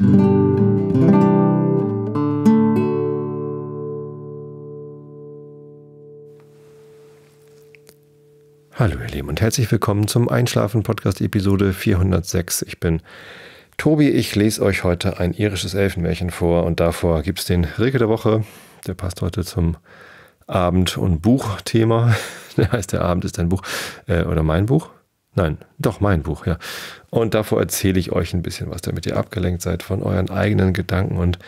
Hallo ihr Lieben und herzlich willkommen zum Einschlafen Podcast Episode 406. Ich bin Tobi, ich lese euch heute ein irisches Elfenmärchen vor und davor gibt es den Rilke der Woche. Der passt heute zum Abend- und Buchthema. Der heißt, der Abend ist ein Buch äh, oder mein Buch. Nein, doch mein Buch, ja. Und davor erzähle ich euch ein bisschen was, damit ihr abgelenkt seid von euren eigenen Gedanken und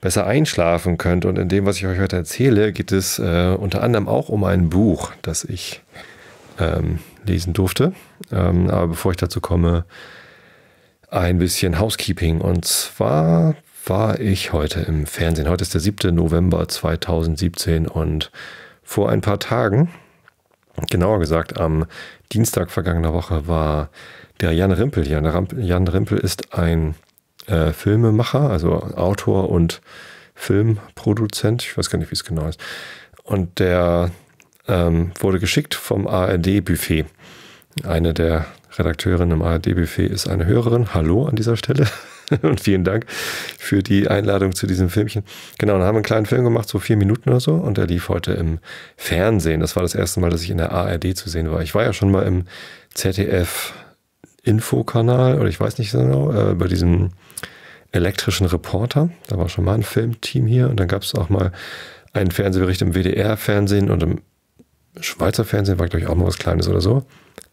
besser einschlafen könnt. Und in dem, was ich euch heute erzähle, geht es äh, unter anderem auch um ein Buch, das ich ähm, lesen durfte. Ähm, aber bevor ich dazu komme, ein bisschen Housekeeping. Und zwar war ich heute im Fernsehen. Heute ist der 7. November 2017 und vor ein paar Tagen, genauer gesagt am Dienstag vergangener Woche, war der Jan Rimpel hier. Jan Rimpel ist ein äh, Filmemacher, also Autor und Filmproduzent. Ich weiß gar nicht, wie es genau ist. Und der ähm, wurde geschickt vom ARD-Buffet. Eine der Redakteurinnen im ARD-Buffet ist eine Hörerin. Hallo an dieser Stelle. und vielen Dank für die Einladung zu diesem Filmchen. Genau, dann haben wir einen kleinen Film gemacht, so vier Minuten oder so, und der lief heute im Fernsehen. Das war das erste Mal, dass ich in der ARD zu sehen war. Ich war ja schon mal im ZDF Infokanal, oder ich weiß nicht genau, äh, bei diesem elektrischen Reporter. Da war schon mal ein Filmteam hier und dann gab es auch mal einen Fernsehbericht im WDR-Fernsehen und im Schweizer Fernsehen war, glaube ich, auch mal was Kleines oder so.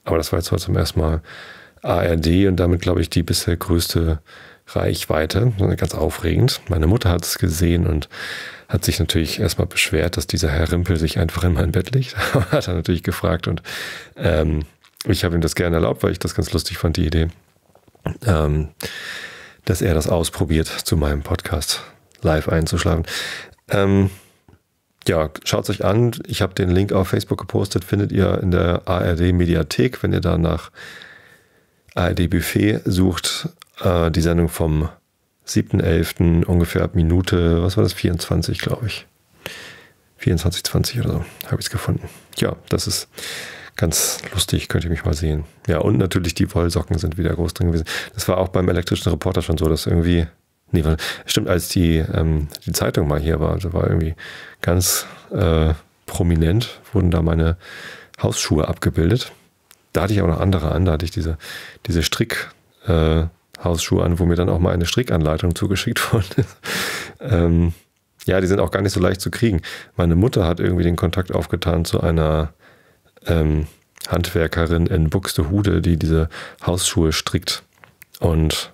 Aber das war jetzt heute zum ersten Mal ARD und damit, glaube ich, die bisher größte Reichweite. Ganz aufregend. Meine Mutter hat es gesehen und hat sich natürlich erstmal beschwert, dass dieser Herr Rimpel sich einfach in mein Bett legt. hat er natürlich gefragt und ähm, ich habe ihm das gerne erlaubt, weil ich das ganz lustig fand, die Idee, ähm, dass er das ausprobiert, zu meinem Podcast live einzuschlafen. Ähm, ja, schaut es euch an. Ich habe den Link auf Facebook gepostet, findet ihr in der ARD Mediathek, wenn ihr da nach ARD Buffet sucht. Äh, die Sendung vom 7.11. ungefähr ab Minute, was war das, 24, glaube ich. 24, 20 oder so, habe ich es gefunden. Ja, das ist ganz lustig, könnt ihr mich mal sehen. Ja, und natürlich die Wollsocken sind wieder groß drin gewesen. Das war auch beim elektrischen Reporter schon so, dass irgendwie Nee, stimmt, als die, ähm, die Zeitung mal hier war, da war irgendwie ganz äh, prominent, wurden da meine Hausschuhe abgebildet. Da hatte ich auch noch andere an, da hatte ich diese, diese Strick-Hausschuhe äh, an, wo mir dann auch mal eine Strickanleitung zugeschickt wurde. ähm, ja, die sind auch gar nicht so leicht zu kriegen. Meine Mutter hat irgendwie den Kontakt aufgetan zu einer ähm, Handwerkerin in Buxtehude, die diese Hausschuhe strickt. Und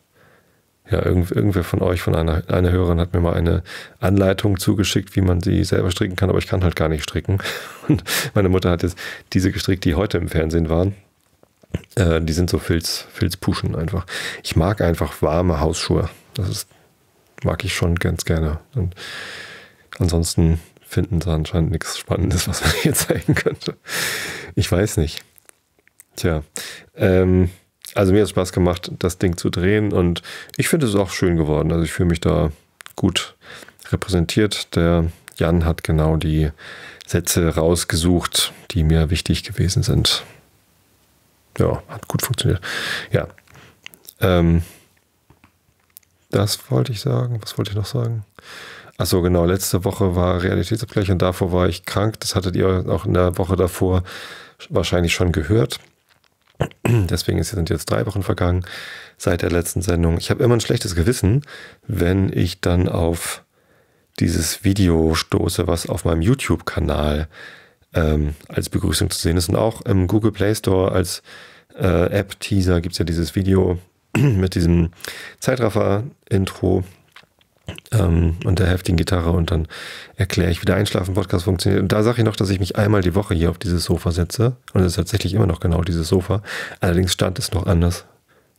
ja, irgend, irgendwer von euch, von einer, einer Hörerin hat mir mal eine Anleitung zugeschickt, wie man sie selber stricken kann, aber ich kann halt gar nicht stricken. Und meine Mutter hat jetzt diese gestrickt, die heute im Fernsehen waren. Äh, die sind so Filz, Filzpuschen einfach. Ich mag einfach warme Hausschuhe. Das ist, mag ich schon ganz gerne. Und ansonsten finden sie anscheinend nichts Spannendes, was man hier zeigen könnte. Ich weiß nicht. Tja, ähm, also mir hat es Spaß gemacht, das Ding zu drehen und ich finde es auch schön geworden. Also ich fühle mich da gut repräsentiert. Der Jan hat genau die Sätze rausgesucht, die mir wichtig gewesen sind. Ja, hat gut funktioniert. Ja. Ähm, das wollte ich sagen. Was wollte ich noch sagen? Achso, genau. Letzte Woche war Realitätsabgleich und davor war ich krank. Das hattet ihr auch in der Woche davor wahrscheinlich schon gehört. Deswegen sind jetzt drei Wochen vergangen seit der letzten Sendung. Ich habe immer ein schlechtes Gewissen, wenn ich dann auf dieses Video stoße, was auf meinem YouTube-Kanal ähm, als Begrüßung zu sehen ist. Und auch im Google Play Store als äh, App-Teaser gibt es ja dieses Video mit diesem Zeitraffer-Intro ähm, und der heftigen Gitarre und dann erkläre ich, wie der Einschlafen-Podcast funktioniert. Und da sage ich noch, dass ich mich einmal die Woche hier auf dieses Sofa setze. Und es ist tatsächlich immer noch genau dieses Sofa. Allerdings stand es noch anders.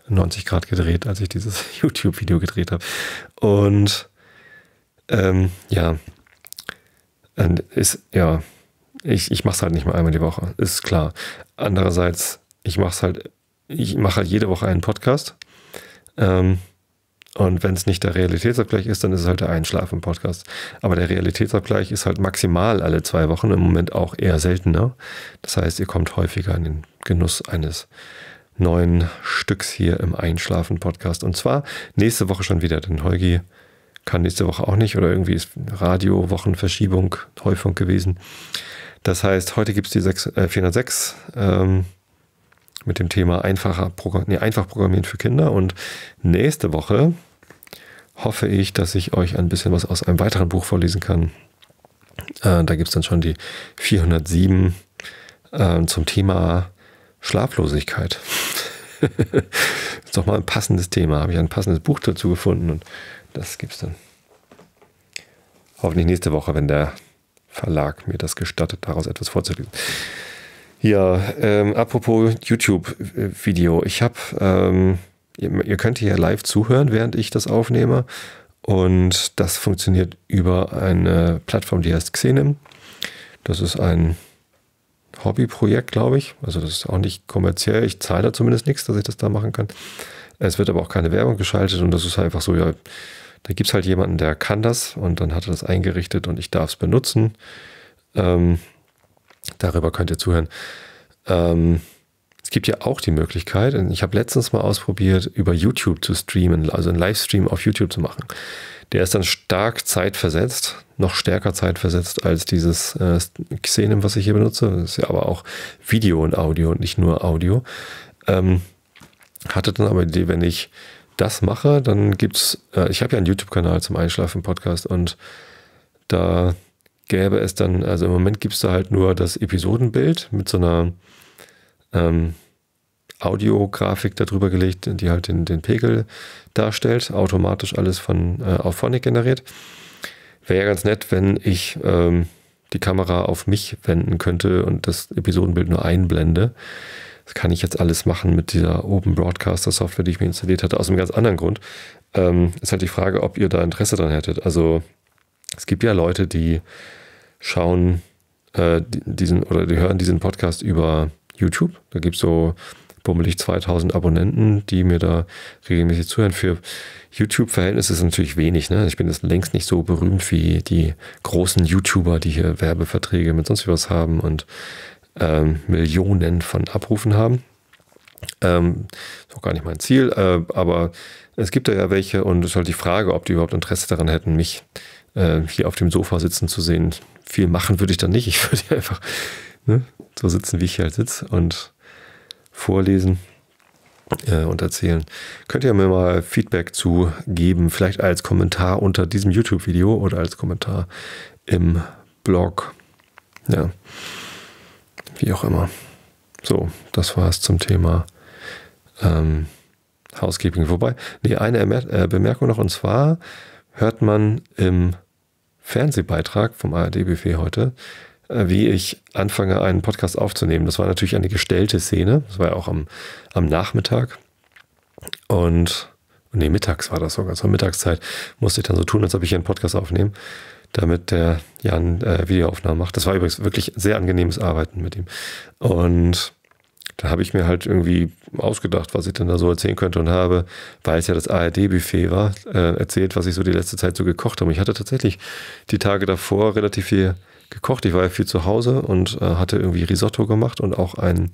90 Grad gedreht, als ich dieses YouTube-Video gedreht habe. Und ähm, ja, ist, ja, ich, ich mache es halt nicht mal einmal die Woche, ist klar. Andererseits, ich mache es halt, ich mache halt jede Woche einen Podcast. Ähm, und wenn es nicht der Realitätsabgleich ist, dann ist es halt der Einschlafen-Podcast. Aber der Realitätsabgleich ist halt maximal alle zwei Wochen, im Moment auch eher seltener. Das heißt, ihr kommt häufiger in den Genuss eines neuen Stücks hier im Einschlafen-Podcast. Und zwar nächste Woche schon wieder, denn Holgi kann nächste Woche auch nicht oder irgendwie ist Radio-Wochenverschiebung, Häufung gewesen. Das heißt, heute gibt es die 6, äh, 406 ähm, mit dem Thema einfacher Programm, nee, einfach Programmieren für Kinder. Und nächste Woche hoffe ich, dass ich euch ein bisschen was aus einem weiteren Buch vorlesen kann. Äh, da gibt es dann schon die 407 äh, zum Thema Schlaflosigkeit. ist doch mal ein passendes Thema. Habe ich ein passendes Buch dazu gefunden und das gibt es dann hoffentlich nächste Woche, wenn der Verlag mir das gestattet, daraus etwas vorzulesen. Ja, ähm, apropos YouTube-Video. Ich habe, ähm, ihr, ihr, könnt hier live zuhören, während ich das aufnehme. Und das funktioniert über eine Plattform, die heißt Xenem. Das ist ein Hobbyprojekt, glaube ich. Also das ist auch nicht kommerziell. Ich zahle da zumindest nichts, dass ich das da machen kann. Es wird aber auch keine Werbung geschaltet und das ist einfach so, ja, da gibt es halt jemanden, der kann das und dann hat er das eingerichtet und ich darf es benutzen. Ähm, darüber könnt ihr zuhören. Ähm, es gibt ja auch die Möglichkeit, ich habe letztens mal ausprobiert, über YouTube zu streamen, also einen Livestream auf YouTube zu machen. Der ist dann stark zeitversetzt, noch stärker zeitversetzt als dieses äh, Xenem, was ich hier benutze. Das ist ja aber auch Video und Audio und nicht nur Audio. Ähm, hatte dann aber die Idee, wenn ich das mache, dann gibt's, äh, ich habe ja einen YouTube-Kanal zum Einschlafen-Podcast und da gäbe es dann, also im Moment gibt es da halt nur das Episodenbild mit so einer ähm, Audiografik darüber gelegt, die halt den, den Pegel darstellt, automatisch alles von äh, Auphonic generiert. Wäre ja ganz nett, wenn ich ähm, die Kamera auf mich wenden könnte und das Episodenbild nur einblende. Das kann ich jetzt alles machen mit dieser Open Broadcaster Software, die ich mir installiert hatte, aus einem ganz anderen Grund. Ähm, ist halt die Frage, ob ihr da Interesse dran hättet. Also es gibt ja Leute, die schauen äh, diesen oder die hören diesen Podcast über YouTube. Da gibt es so bummelig 2000 Abonnenten, die mir da regelmäßig zuhören. Für YouTube-Verhältnisse ist es natürlich wenig. Ne? Ich bin jetzt längst nicht so berühmt wie die großen YouTuber, die hier Werbeverträge mit sonst was haben und ähm, Millionen von Abrufen haben. Ähm, ist auch gar nicht mein Ziel, äh, aber es gibt da ja welche und es ist halt die Frage, ob die überhaupt Interesse daran hätten, mich äh, hier auf dem Sofa sitzen zu sehen. Viel machen würde ich dann nicht. Ich würde einfach ne, so sitzen, wie ich hier halt sitze und vorlesen äh, und erzählen. Könnt ihr mir mal Feedback zu geben, vielleicht als Kommentar unter diesem YouTube-Video oder als Kommentar im Blog. Ja, wie auch immer. So, das war es zum Thema ähm, Housekeeping. Wobei, nee, eine äh, Bemerkung noch, und zwar hört man im Fernsehbeitrag vom ARD-Buffet heute, äh, wie ich anfange, einen Podcast aufzunehmen. Das war natürlich eine gestellte Szene. Das war ja auch am, am Nachmittag. Und, nee, mittags war das sogar. Zur Mittagszeit musste ich dann so tun, als ob ich hier einen Podcast aufnehme, damit der Jan äh, Videoaufnahmen macht. Das war übrigens wirklich sehr angenehmes Arbeiten mit ihm. Und da habe ich mir halt irgendwie ausgedacht, was ich denn da so erzählen könnte und habe, weil es ja das ARD-Buffet war, äh, erzählt, was ich so die letzte Zeit so gekocht habe. Ich hatte tatsächlich die Tage davor relativ viel gekocht. Ich war ja viel zu Hause und äh, hatte irgendwie Risotto gemacht und auch einen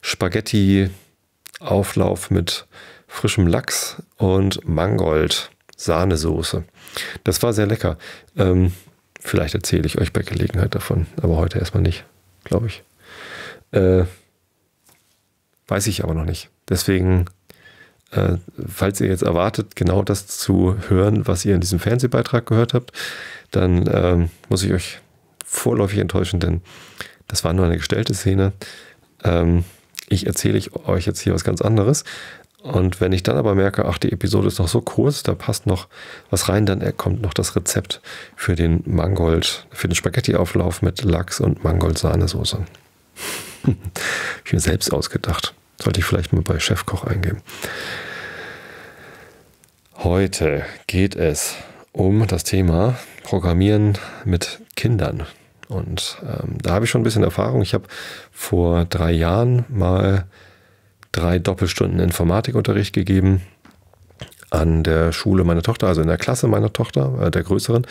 Spaghetti-Auflauf mit frischem Lachs und Mangold Sahnesoße. Das war sehr lecker. Ähm, vielleicht erzähle ich euch bei Gelegenheit davon, aber heute erstmal nicht, glaube ich. Äh, weiß ich aber noch nicht. Deswegen, äh, falls ihr jetzt erwartet, genau das zu hören, was ihr in diesem Fernsehbeitrag gehört habt, dann ähm, muss ich euch vorläufig enttäuschen, denn das war nur eine gestellte Szene. Ähm, ich erzähle euch jetzt hier was ganz anderes. Und wenn ich dann aber merke, ach, die Episode ist noch so kurz, da passt noch was rein, dann kommt noch das Rezept für den Mangold, für den Spaghetti-Auflauf mit Lachs und Mangold-Sahnesoße. ich mir selbst ausgedacht. Sollte ich vielleicht mal bei Chefkoch eingeben. Heute geht es um das Thema Programmieren mit Kindern. Und ähm, da habe ich schon ein bisschen Erfahrung. Ich habe vor drei Jahren mal drei Doppelstunden Informatikunterricht gegeben an der Schule meiner Tochter, also in der Klasse meiner Tochter, äh, der größeren.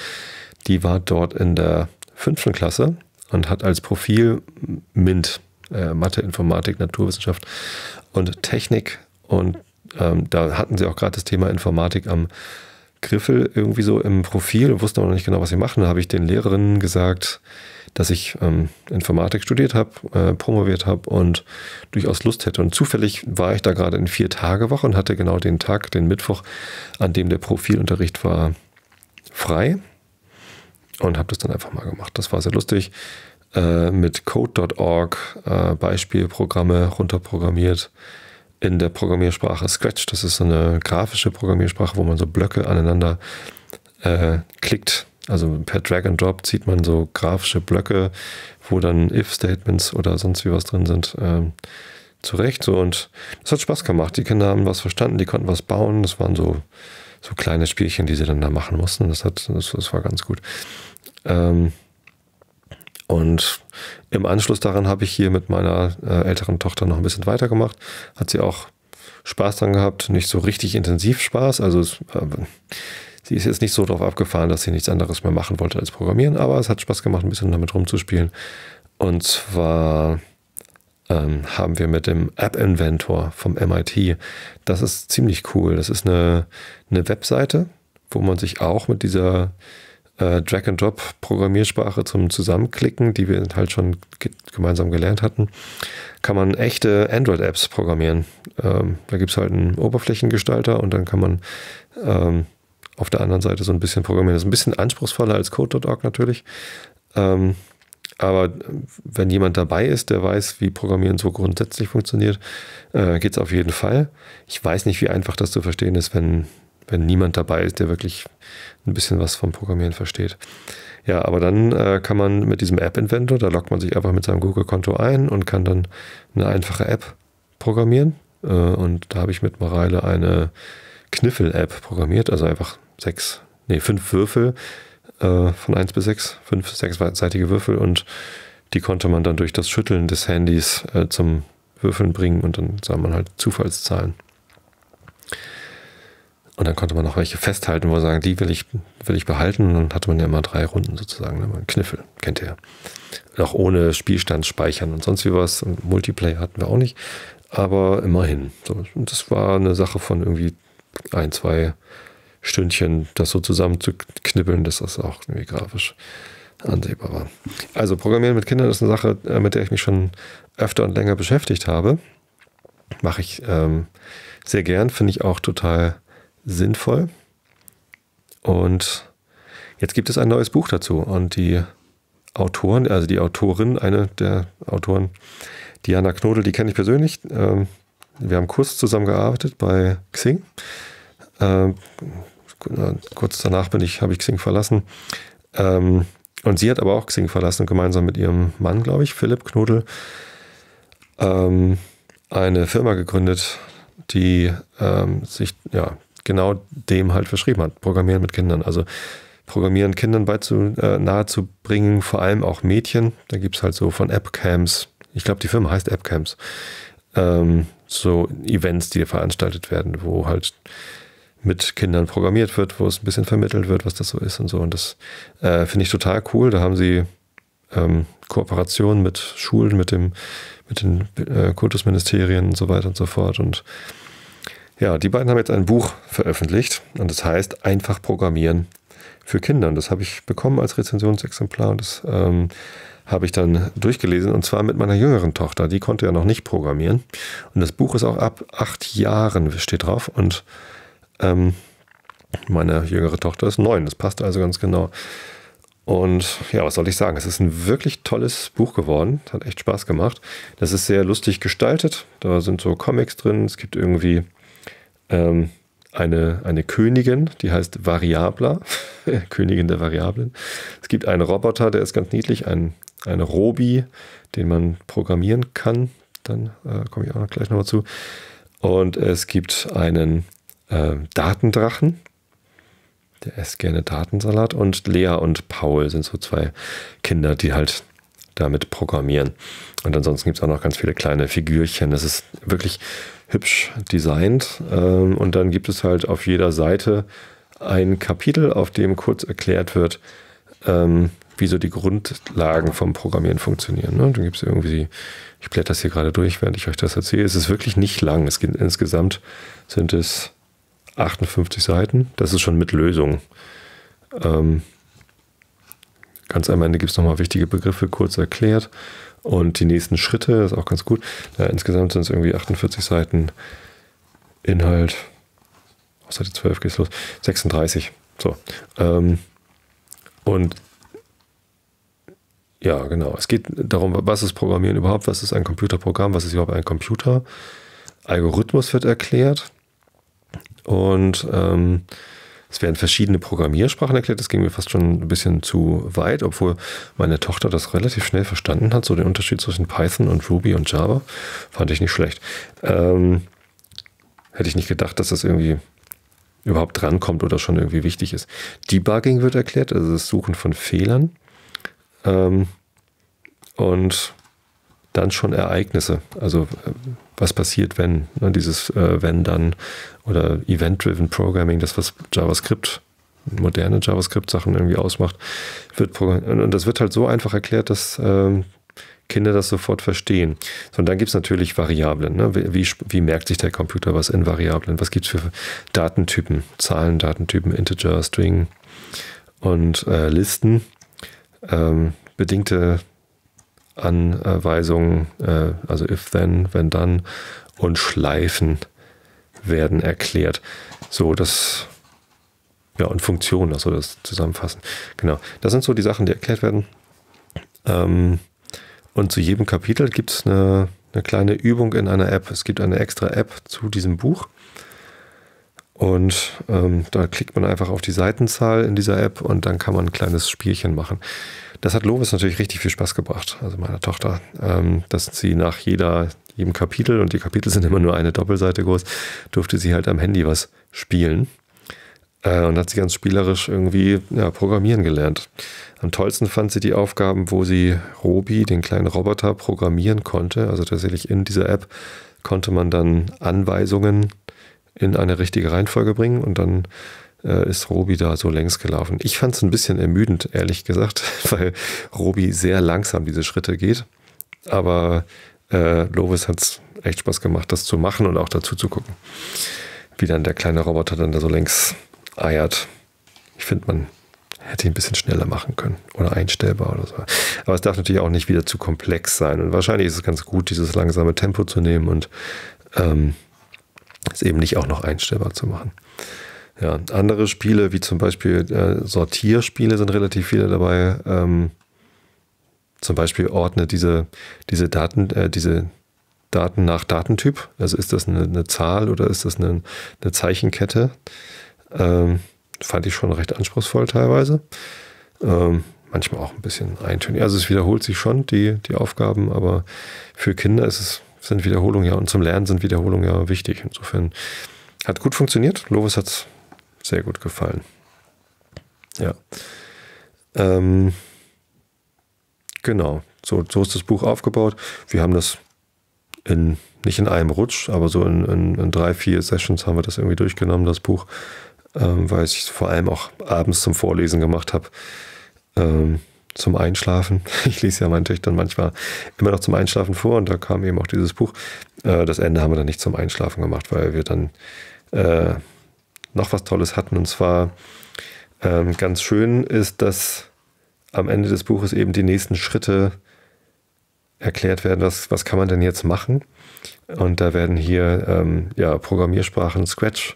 Die war dort in der fünften Klasse und hat als Profil MINT, äh, Mathe, Informatik, Naturwissenschaft. und Technik. Und ähm, da hatten sie auch gerade das Thema Informatik am Griffel irgendwie so im Profil, wussten aber noch nicht genau, was sie machen. Da habe ich den Lehrerinnen gesagt, dass ich ähm, Informatik studiert habe, äh, promoviert habe und durchaus Lust hätte. Und zufällig war ich da gerade in vier Tage Woche und hatte genau den Tag, den Mittwoch, an dem der Profilunterricht war, frei und habe das dann einfach mal gemacht. Das war sehr lustig. Äh, mit Code.org äh, Beispielprogramme runterprogrammiert in der Programmiersprache Scratch. Das ist so eine grafische Programmiersprache, wo man so Blöcke aneinander äh, klickt also per Drag and Drop zieht man so grafische Blöcke, wo dann If-Statements oder sonst wie was drin sind, ähm, zurecht. So, und das hat Spaß gemacht. Die Kinder haben was verstanden, die konnten was bauen. Das waren so, so kleine Spielchen, die sie dann da machen mussten. Das, hat, das, das war ganz gut. Ähm, und im Anschluss daran habe ich hier mit meiner äh, älteren Tochter noch ein bisschen weitergemacht. Hat sie auch Spaß dran gehabt, nicht so richtig intensiv Spaß. Also es, äh, Sie ist jetzt nicht so drauf abgefahren, dass sie nichts anderes mehr machen wollte als programmieren, aber es hat Spaß gemacht, ein bisschen damit rumzuspielen. Und zwar ähm, haben wir mit dem App Inventor vom MIT, das ist ziemlich cool. Das ist eine, eine Webseite, wo man sich auch mit dieser äh, Drag-and-Drop-Programmiersprache zum Zusammenklicken, die wir halt schon gemeinsam gelernt hatten, kann man echte Android-Apps programmieren. Ähm, da gibt es halt einen Oberflächengestalter und dann kann man ähm, auf der anderen Seite so ein bisschen programmieren. Das ist ein bisschen anspruchsvoller als Code.org natürlich. Ähm, aber wenn jemand dabei ist, der weiß, wie Programmieren so grundsätzlich funktioniert, äh, geht es auf jeden Fall. Ich weiß nicht, wie einfach das zu verstehen ist, wenn, wenn niemand dabei ist, der wirklich ein bisschen was vom Programmieren versteht. Ja, aber dann äh, kann man mit diesem App-Inventor, da loggt man sich einfach mit seinem Google-Konto ein und kann dann eine einfache App programmieren. Äh, und da habe ich mit Mareile eine Kniffel-App programmiert, also einfach sechs, nee, fünf Würfel äh, von eins bis sechs, fünf sechsseitige Würfel und die konnte man dann durch das Schütteln des Handys äh, zum Würfeln bringen und dann sah man halt Zufallszahlen. Und dann konnte man noch welche festhalten, wo sagen, die will ich, will ich behalten. Und dann hatte man ja immer drei Runden sozusagen. Ne? Kniffel, kennt ihr ja. Auch ohne Spielstand speichern und sonst wie was. Und Multiplayer hatten wir auch nicht. Aber immerhin. So, das war eine Sache von irgendwie ein, zwei Stündchen das so zusammen zu knibbeln, dass das auch irgendwie grafisch ansehbar war. Also Programmieren mit Kindern ist eine Sache, äh, mit der ich mich schon öfter und länger beschäftigt habe. Mache ich ähm, sehr gern, finde ich auch total sinnvoll. Und jetzt gibt es ein neues Buch dazu und die Autoren, also die Autorin, eine der Autoren, Diana Knodel, die kenne ich persönlich. Ähm, wir haben kurz zusammengearbeitet bei Xing. Ähm, kurz danach bin ich, habe ich Xing verlassen. Ähm, und sie hat aber auch Xing verlassen, gemeinsam mit ihrem Mann, glaube ich, Philipp Knodel, eine Firma gegründet, die sich ja genau dem halt verschrieben hat. Programmieren mit Kindern. Also Programmieren Kindern beizu, äh, nahezubringen, vor allem auch Mädchen. Da gibt es halt so von Appcams, ich glaube, die Firma heißt Appcams, ähm, so Events, die veranstaltet werden, wo halt mit Kindern programmiert wird, wo es ein bisschen vermittelt wird, was das so ist und so. Und das äh, finde ich total cool. Da haben sie ähm, Kooperationen mit Schulen, mit dem, mit den äh, Kultusministerien und so weiter und so fort. Und ja, die beiden haben jetzt ein Buch veröffentlicht und das heißt Einfach Programmieren für Kinder. Und das habe ich bekommen als Rezensionsexemplar und das ähm, habe ich dann durchgelesen und zwar mit meiner jüngeren Tochter. Die konnte ja noch nicht programmieren. Und das Buch ist auch ab acht Jahren, steht drauf. Und ähm, meine jüngere Tochter ist neun, das passt also ganz genau. Und ja, was soll ich sagen? Es ist ein wirklich tolles Buch geworden. Hat echt Spaß gemacht. Das ist sehr lustig gestaltet. Da sind so Comics drin. Es gibt irgendwie ähm, eine, eine Königin, die heißt Variabla. Königin der Variablen. Es gibt einen Roboter, der ist ganz niedlich. Ein, eine Robi, den man programmieren kann. Dann äh, komme ich auch noch gleich nochmal zu. Und es gibt einen äh, Datendrachen. Der esst gerne Datensalat. Und Lea und Paul sind so zwei Kinder, die halt damit programmieren. Und ansonsten gibt es auch noch ganz viele kleine Figürchen. Das ist wirklich hübsch designt. Ähm, und dann gibt es halt auf jeder Seite ein Kapitel, auf dem kurz erklärt wird, ähm, wie so die Grundlagen vom Programmieren funktionieren. Ne? Dann gibt es irgendwie, ich blätter das hier gerade durch, während ich euch das erzähle. Es ist wirklich nicht lang. Es geht insgesamt sind es 58 Seiten. Das ist schon mit Lösung. Ähm, ganz am Ende gibt es nochmal wichtige Begriffe kurz erklärt. Und die nächsten Schritte ist auch ganz gut. Ja, insgesamt sind es irgendwie 48 Seiten Inhalt. Auf Seite 12 geht es los. 36. So. Ähm, und ja, genau. Es geht darum, was ist Programmieren überhaupt, was ist ein Computerprogramm, was ist überhaupt ein Computer. Algorithmus wird erklärt und ähm, es werden verschiedene Programmiersprachen erklärt. Das ging mir fast schon ein bisschen zu weit, obwohl meine Tochter das relativ schnell verstanden hat. So den Unterschied zwischen Python und Ruby und Java fand ich nicht schlecht. Ähm, hätte ich nicht gedacht, dass das irgendwie überhaupt drankommt oder schon irgendwie wichtig ist. Debugging wird erklärt, also das Suchen von Fehlern. Ähm, und dann schon Ereignisse. Also äh, was passiert, wenn ne, dieses äh, wenn dann oder Event-Driven Programming, das was JavaScript, moderne JavaScript-Sachen irgendwie ausmacht, wird und das wird halt so einfach erklärt, dass ähm, Kinder das sofort verstehen. So, und dann gibt es natürlich Variablen. Ne? Wie, wie, merkt sich der Computer was in Variablen? Was gibt es für Datentypen? Zahlen, Datentypen, Integer, String und äh, Listen. Ähm, bedingte Anweisungen, äh, also if then, wenn dann und Schleifen werden erklärt. So, das, ja, und Funktionen, also das Zusammenfassen. Genau. Das sind so die Sachen, die erklärt werden. Ähm, und zu jedem Kapitel gibt es eine, eine kleine Übung in einer App. Es gibt eine extra App zu diesem Buch. Und ähm, da klickt man einfach auf die Seitenzahl in dieser App und dann kann man ein kleines Spielchen machen. Das hat Lovis natürlich richtig viel Spaß gebracht, also meiner Tochter, ähm, dass sie nach jeder, jedem Kapitel, und die Kapitel sind immer nur eine Doppelseite groß, durfte sie halt am Handy was spielen. Äh, und hat sie ganz spielerisch irgendwie ja, programmieren gelernt. Am tollsten fand sie die Aufgaben, wo sie Robi, den kleinen Roboter, programmieren konnte. Also tatsächlich in dieser App konnte man dann Anweisungen in eine richtige Reihenfolge bringen und dann äh, ist Robi da so längs gelaufen. Ich fand es ein bisschen ermüdend, ehrlich gesagt, weil Robi sehr langsam diese Schritte geht. Aber äh, Lovis hat es echt Spaß gemacht, das zu machen und auch dazu zu gucken, wie dann der kleine Roboter dann da so längs eiert. Ich finde, man hätte ihn ein bisschen schneller machen können oder einstellbar oder so. Aber es darf natürlich auch nicht wieder zu komplex sein. Und wahrscheinlich ist es ganz gut, dieses langsame Tempo zu nehmen und ähm, es eben nicht auch noch einstellbar zu machen. Ja, andere Spiele, wie zum Beispiel äh, Sortierspiele, sind relativ viele dabei. Ähm, zum Beispiel ordne diese, diese Daten, äh, diese Daten nach Datentyp. Also ist das eine, eine Zahl oder ist das eine, eine Zeichenkette? Ähm, fand ich schon recht anspruchsvoll teilweise. Ähm, manchmal auch ein bisschen eintönig. Also es wiederholt sich schon, die, die Aufgaben, aber für Kinder ist es, sind Wiederholungen ja und zum Lernen sind Wiederholungen ja wichtig. Insofern hat gut funktioniert. Lovis hat es sehr gut gefallen. Ja. Ähm, genau, so, so ist das Buch aufgebaut. Wir haben das in, nicht in einem Rutsch, aber so in, in, in drei, vier Sessions haben wir das irgendwie durchgenommen, das Buch, ähm, weil ich es vor allem auch abends zum Vorlesen gemacht habe. Ähm, zum Einschlafen. Ich lese ja meinen Töchtern manchmal immer noch zum Einschlafen vor und da kam eben auch dieses Buch. Äh, das Ende haben wir dann nicht zum Einschlafen gemacht, weil wir dann äh, noch was Tolles hatten. Und zwar ähm, ganz schön ist, dass am Ende des Buches eben die nächsten Schritte erklärt werden, was, was kann man denn jetzt machen. Und da werden hier ähm, ja, Programmiersprachen Scratch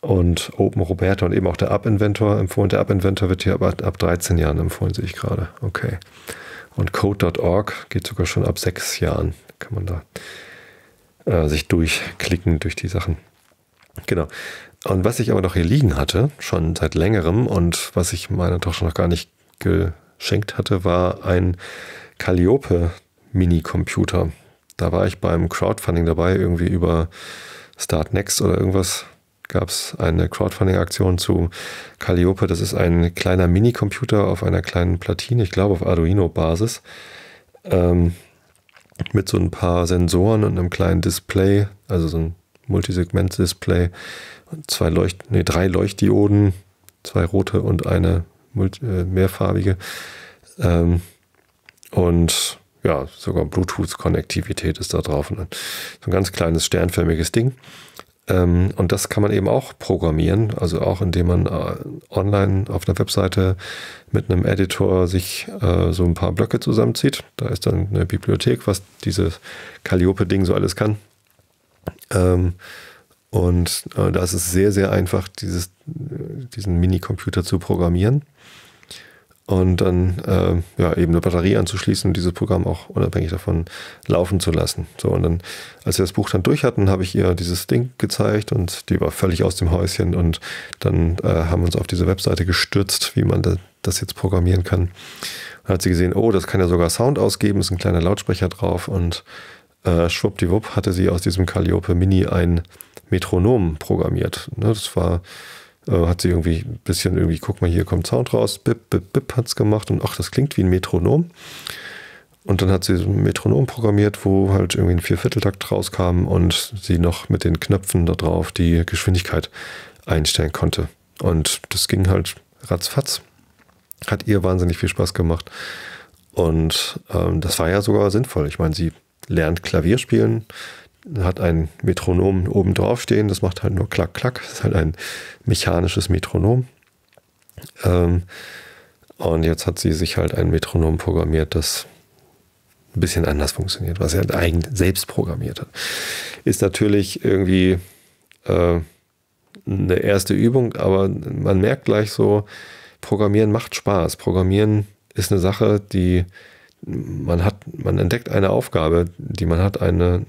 und Open Roberta und eben auch der App-Inventor empfohlen. Der App-Inventor wird hier aber ab 13 Jahren empfohlen, sehe ich gerade. Okay. Und Code.org geht sogar schon ab sechs Jahren. Kann man da äh, sich durchklicken durch die Sachen. Genau. Und was ich aber noch hier liegen hatte, schon seit längerem und was ich meiner Tochter noch gar nicht geschenkt hatte, war ein Calliope Mini-Computer. Da war ich beim Crowdfunding dabei, irgendwie über Start Next oder irgendwas gab es eine Crowdfunding-Aktion zu Calliope. Das ist ein kleiner Mini-Computer auf einer kleinen Platine, ich glaube auf Arduino-Basis, ähm, mit so ein paar Sensoren und einem kleinen Display, also so ein Multisegment-Display, zwei Leucht, nee, drei Leuchtdioden, zwei rote und eine mehrfarbige. Ähm, und ja, sogar Bluetooth-Konnektivität ist da drauf. Und so ein ganz kleines sternförmiges Ding. Ähm, und das kann man eben auch programmieren, also auch indem man äh, online auf einer Webseite mit einem Editor sich äh, so ein paar Blöcke zusammenzieht. Da ist dann eine Bibliothek, was dieses Calliope-Ding so alles kann. Ähm, und äh, da ist es sehr, sehr einfach, dieses, diesen Minicomputer zu programmieren und dann äh, ja eben eine Batterie anzuschließen und dieses Programm auch unabhängig davon laufen zu lassen. So und dann, als wir das Buch dann durch hatten, habe ich ihr dieses Ding gezeigt und die war völlig aus dem Häuschen und dann äh, haben wir uns auf diese Webseite gestürzt, wie man da, das jetzt programmieren kann. Dann hat sie gesehen, oh, das kann ja sogar Sound ausgeben, ist ein kleiner Lautsprecher drauf und äh, schwuppdiwupp hatte sie aus diesem Calliope Mini ein Metronom programmiert. Ne, das war äh, hat sie irgendwie ein bisschen irgendwie, guck mal, hier kommt Sound raus, bip, bip, bip hat es gemacht und ach, das klingt wie ein Metronom. Und dann hat sie so ein Metronom programmiert, wo halt irgendwie ein Viervierteltakt rauskam und sie noch mit den Knöpfen da drauf die Geschwindigkeit einstellen konnte. Und das ging halt ratzfatz. Hat ihr wahnsinnig viel Spaß gemacht. Und ähm, das war ja sogar sinnvoll. Ich meine, sie lernt Klavier spielen, hat ein Metronom oben drauf stehen, das macht halt nur klack, klack. Das ist halt ein mechanisches Metronom. Ähm, und jetzt hat sie sich halt ein Metronom programmiert, das ein bisschen anders funktioniert, was er halt eigentlich selbst programmiert hat. Ist natürlich irgendwie äh, eine erste Übung, aber man merkt gleich so, Programmieren macht Spaß. Programmieren ist eine Sache, die man hat, man entdeckt eine Aufgabe, die man hat, eine,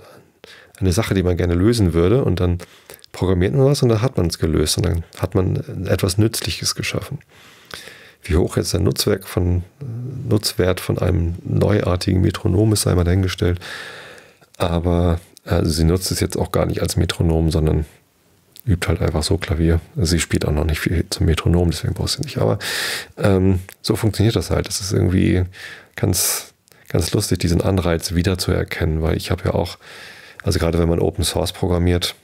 eine Sache, die man gerne lösen würde und dann programmiert man was und dann hat man es gelöst und dann hat man etwas Nützliches geschaffen. Wie hoch jetzt der Nutzwerk von, Nutzwert von einem neuartigen Metronom ist, sei mal dahingestellt. Aber also sie nutzt es jetzt auch gar nicht als Metronom, sondern übt halt einfach so Klavier. Sie spielt auch noch nicht viel zum Metronom, deswegen brauchst du nicht. Aber ähm, so funktioniert das halt. Das ist irgendwie ganz, ganz lustig, diesen Anreiz wiederzuerkennen, weil ich habe ja auch also gerade wenn man Open Source programmiert,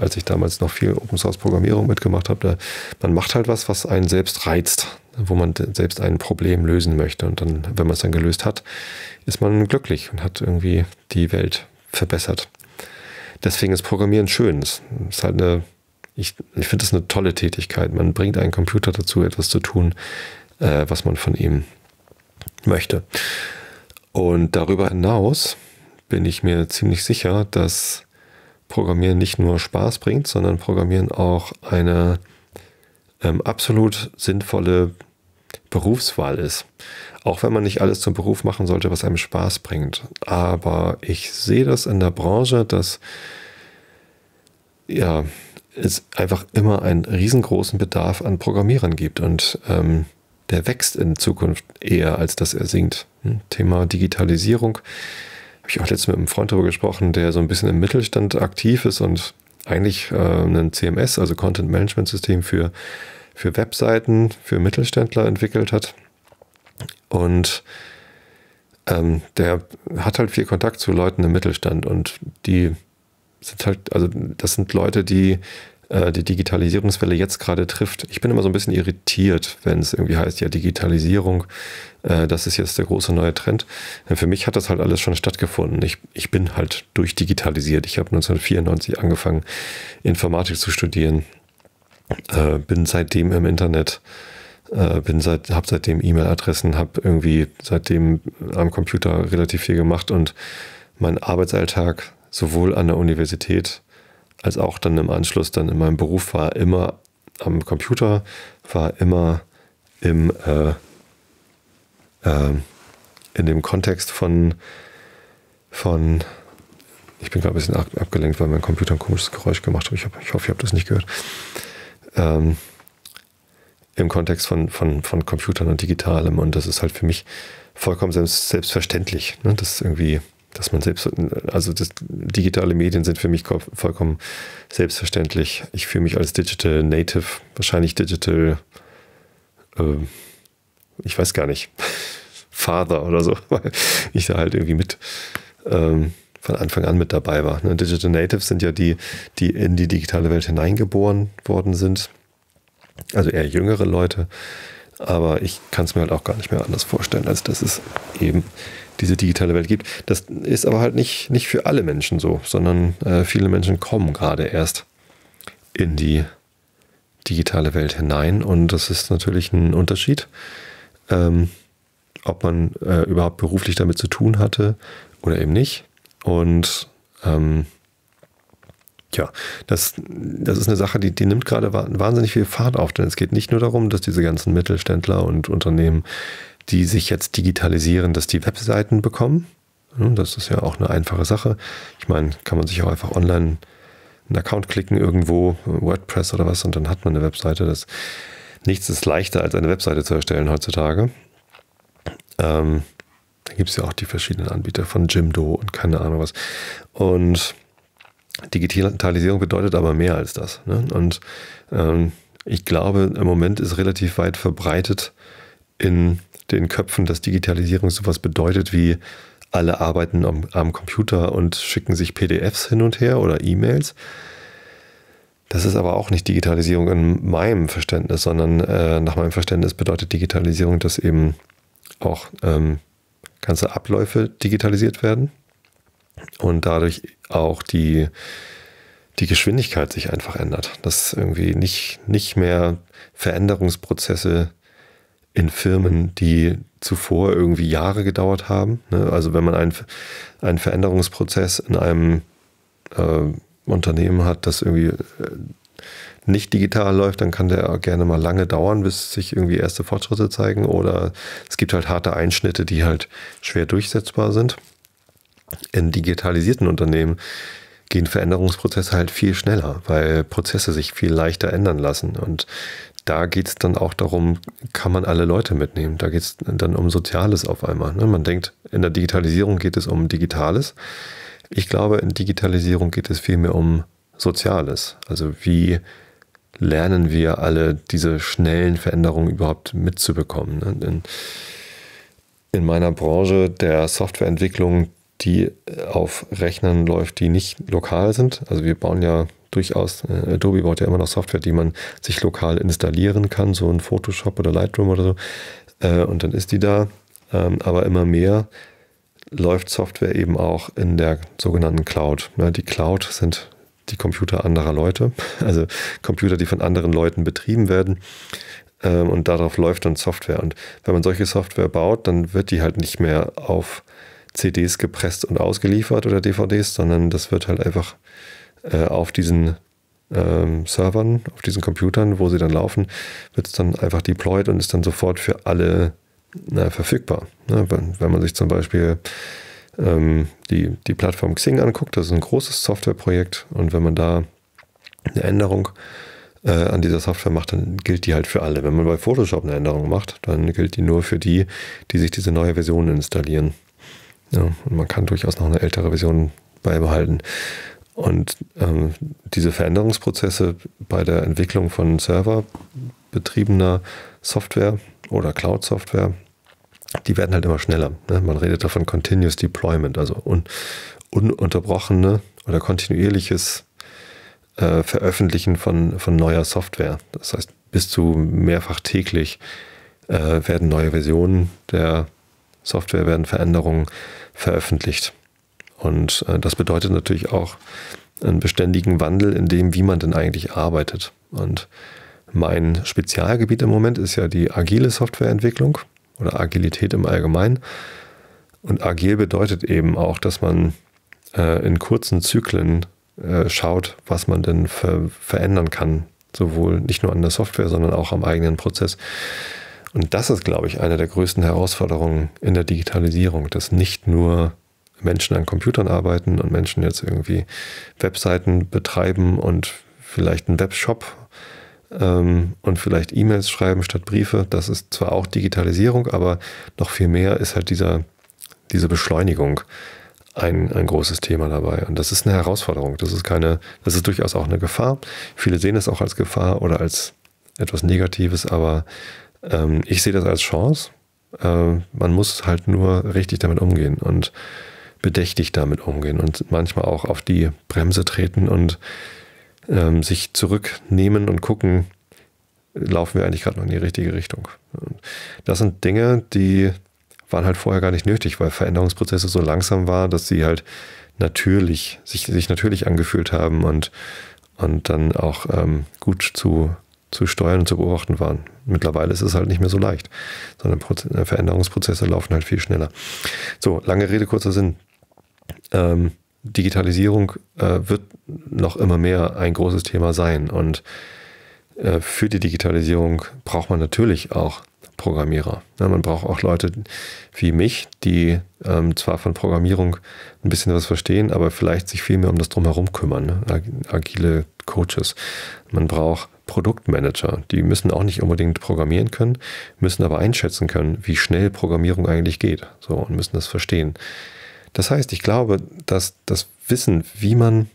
als ich damals noch viel Open Source Programmierung mitgemacht habe, da, man macht halt was, was einen selbst reizt, wo man selbst ein Problem lösen möchte. Und dann, wenn man es dann gelöst hat, ist man glücklich und hat irgendwie die Welt verbessert. Deswegen ist Programmieren schön. Es ist halt eine, ich, ich finde es eine tolle Tätigkeit. Man bringt einen Computer dazu, etwas zu tun, äh, was man von ihm möchte. Und darüber hinaus bin ich mir ziemlich sicher, dass Programmieren nicht nur Spaß bringt, sondern Programmieren auch eine ähm, absolut sinnvolle Berufswahl ist. Auch wenn man nicht alles zum Beruf machen sollte, was einem Spaß bringt. Aber ich sehe das in der Branche, dass ja, es einfach immer einen riesengroßen Bedarf an Programmierern gibt und ähm, der wächst in Zukunft eher, als dass er sinkt. Hm, Thema Digitalisierung ich auch letztens mit einem Freund darüber gesprochen, der so ein bisschen im Mittelstand aktiv ist und eigentlich äh, ein CMS, also Content Management System für, für Webseiten, für Mittelständler entwickelt hat. Und ähm, der hat halt viel Kontakt zu Leuten im Mittelstand und die sind halt, also das sind Leute, die äh, die Digitalisierungswelle jetzt gerade trifft. Ich bin immer so ein bisschen irritiert, wenn es irgendwie heißt, ja, Digitalisierung, äh, das ist jetzt der große neue Trend. Für mich hat das halt alles schon stattgefunden. Ich, ich bin halt durchdigitalisiert. Ich habe 1994 angefangen, Informatik zu studieren, äh, bin seitdem im Internet bin seit, habe seitdem E-Mail-Adressen, habe irgendwie seitdem am Computer relativ viel gemacht und mein Arbeitsalltag sowohl an der Universität als auch dann im Anschluss dann in meinem Beruf war immer am Computer, war immer im äh, äh, in dem Kontext von von ich bin gerade ein bisschen abgelenkt, weil mein Computer ein komisches Geräusch gemacht hat. Ich, hab, ich hoffe, ihr habt das nicht gehört. Ähm, Im Kontext von, von, von Computern und Digitalem. Und das ist halt für mich vollkommen selbst, selbstverständlich. Ne? Das irgendwie dass man selbst, also das, digitale Medien sind für mich vollkommen selbstverständlich. Ich fühle mich als Digital Native, wahrscheinlich Digital, äh, ich weiß gar nicht, Father oder so, weil ich da halt irgendwie mit ähm, von Anfang an mit dabei war. Ne? Digital Natives sind ja die, die in die digitale Welt hineingeboren worden sind, also eher jüngere Leute. Aber ich kann es mir halt auch gar nicht mehr anders vorstellen, als dass es eben diese digitale Welt gibt. Das ist aber halt nicht, nicht für alle Menschen so, sondern äh, viele Menschen kommen gerade erst in die digitale Welt hinein und das ist natürlich ein Unterschied, ähm, ob man äh, überhaupt beruflich damit zu tun hatte oder eben nicht. Und ähm, ja, das, das ist eine Sache, die, die nimmt gerade wahnsinnig viel Fahrt auf, denn es geht nicht nur darum, dass diese ganzen Mittelständler und Unternehmen, die sich jetzt digitalisieren, dass die Webseiten bekommen. Das ist ja auch eine einfache Sache. Ich meine, kann man sich auch einfach online einen Account klicken irgendwo, WordPress oder was, und dann hat man eine Webseite. Das, nichts ist leichter, als eine Webseite zu erstellen heutzutage. Ähm, da gibt es ja auch die verschiedenen Anbieter von Jimdo und keine Ahnung was. Und Digitalisierung bedeutet aber mehr als das. Ne? Und ähm, ich glaube, im Moment ist relativ weit verbreitet in den Köpfen, dass Digitalisierung sowas bedeutet wie alle arbeiten am, am Computer und schicken sich PDFs hin und her oder E-Mails. Das ist aber auch nicht Digitalisierung in meinem Verständnis, sondern äh, nach meinem Verständnis bedeutet Digitalisierung, dass eben auch ähm, ganze Abläufe digitalisiert werden und dadurch auch die, die Geschwindigkeit sich einfach ändert. Dass irgendwie nicht, nicht mehr Veränderungsprozesse in Firmen, die zuvor irgendwie Jahre gedauert haben. Ne? Also wenn man einen, einen Veränderungsprozess in einem äh, Unternehmen hat, das irgendwie äh, nicht digital läuft, dann kann der gerne mal lange dauern, bis sich irgendwie erste Fortschritte zeigen. Oder es gibt halt harte Einschnitte, die halt schwer durchsetzbar sind. In digitalisierten Unternehmen gehen Veränderungsprozesse halt viel schneller, weil Prozesse sich viel leichter ändern lassen. Und da geht es dann auch darum, kann man alle Leute mitnehmen. Da geht es dann um Soziales auf einmal. Ne? Man denkt, in der Digitalisierung geht es um Digitales. Ich glaube, in Digitalisierung geht es vielmehr um Soziales. Also wie lernen wir alle diese schnellen Veränderungen überhaupt mitzubekommen. Ne? In, in meiner Branche der Softwareentwicklung, die auf Rechnern läuft, die nicht lokal sind. Also wir bauen ja durchaus, äh, Adobe baut ja immer noch Software, die man sich lokal installieren kann, so ein Photoshop oder Lightroom oder so. Äh, und dann ist die da. Ähm, aber immer mehr läuft Software eben auch in der sogenannten Cloud. Ja, die Cloud sind die Computer anderer Leute, also Computer, die von anderen Leuten betrieben werden. Ähm, und darauf läuft dann Software. Und wenn man solche Software baut, dann wird die halt nicht mehr auf CDs gepresst und ausgeliefert oder DVDs, sondern das wird halt einfach äh, auf diesen ähm, Servern, auf diesen Computern, wo sie dann laufen, wird es dann einfach deployed und ist dann sofort für alle na, verfügbar. Ne? Wenn, wenn, man sich zum Beispiel ähm, die, die Plattform Xing anguckt, das ist ein großes Softwareprojekt und wenn man da eine Änderung äh, an dieser Software macht, dann gilt die halt für alle. Wenn man bei Photoshop eine Änderung macht, dann gilt die nur für die, die sich diese neue Version installieren. Ja, und man kann durchaus noch eine ältere Version beibehalten. Und ähm, diese Veränderungsprozesse bei der Entwicklung von serverbetriebener Software oder Cloud-Software, die werden halt immer schneller. Ne? Man redet davon Continuous Deployment, also un ununterbrochene oder kontinuierliches äh, Veröffentlichen von, von neuer Software. Das heißt, bis zu mehrfach täglich äh, werden neue Versionen der Software, werden Veränderungen veröffentlicht. Und äh, das bedeutet natürlich auch einen beständigen Wandel in dem, wie man denn eigentlich arbeitet. Und mein Spezialgebiet im Moment ist ja die agile Softwareentwicklung oder Agilität im Allgemeinen. Und agil bedeutet eben auch, dass man äh, in kurzen Zyklen äh, schaut, was man denn ver verändern kann. Sowohl nicht nur an der Software, sondern auch am eigenen Prozess. Und das ist, glaube ich, eine der größten Herausforderungen in der Digitalisierung, dass nicht nur Menschen an Computern arbeiten und Menschen jetzt irgendwie Webseiten betreiben und vielleicht einen Webshop ähm, und vielleicht E-Mails schreiben statt Briefe. Das ist zwar auch Digitalisierung, aber noch viel mehr ist halt dieser, diese Beschleunigung ein, ein großes Thema dabei. Und das ist eine Herausforderung. Das ist keine, das ist durchaus auch eine Gefahr. Viele sehen es auch als Gefahr oder als etwas Negatives, aber ähm, ich sehe das als Chance. Äh, man muss halt nur richtig damit umgehen. Und bedächtig damit umgehen und manchmal auch auf die Bremse treten und ähm, sich zurücknehmen und gucken, laufen wir eigentlich gerade noch in die richtige Richtung. Das sind Dinge, die waren halt vorher gar nicht nötig, weil Veränderungsprozesse so langsam waren, dass sie halt natürlich, sich, sich natürlich angefühlt haben und, und dann auch ähm, gut zu, zu steuern und zu beobachten waren. Mittlerweile ist es halt nicht mehr so leicht, sondern äh, Veränderungsprozesse laufen halt viel schneller. So, lange Rede, kurzer Sinn. Ähm, Digitalisierung äh, wird noch immer mehr ein großes Thema sein und äh, für die Digitalisierung braucht man natürlich auch Programmierer. Ja, man braucht auch Leute wie mich, die ähm, zwar von Programmierung ein bisschen was verstehen, aber vielleicht sich viel mehr um das Drumherum kümmern. Ne? Agile Coaches. Man braucht Produktmanager. Die müssen auch nicht unbedingt programmieren können, müssen aber einschätzen können, wie schnell Programmierung eigentlich geht. So und müssen das verstehen. Das heißt, ich glaube, dass das Wissen, wie man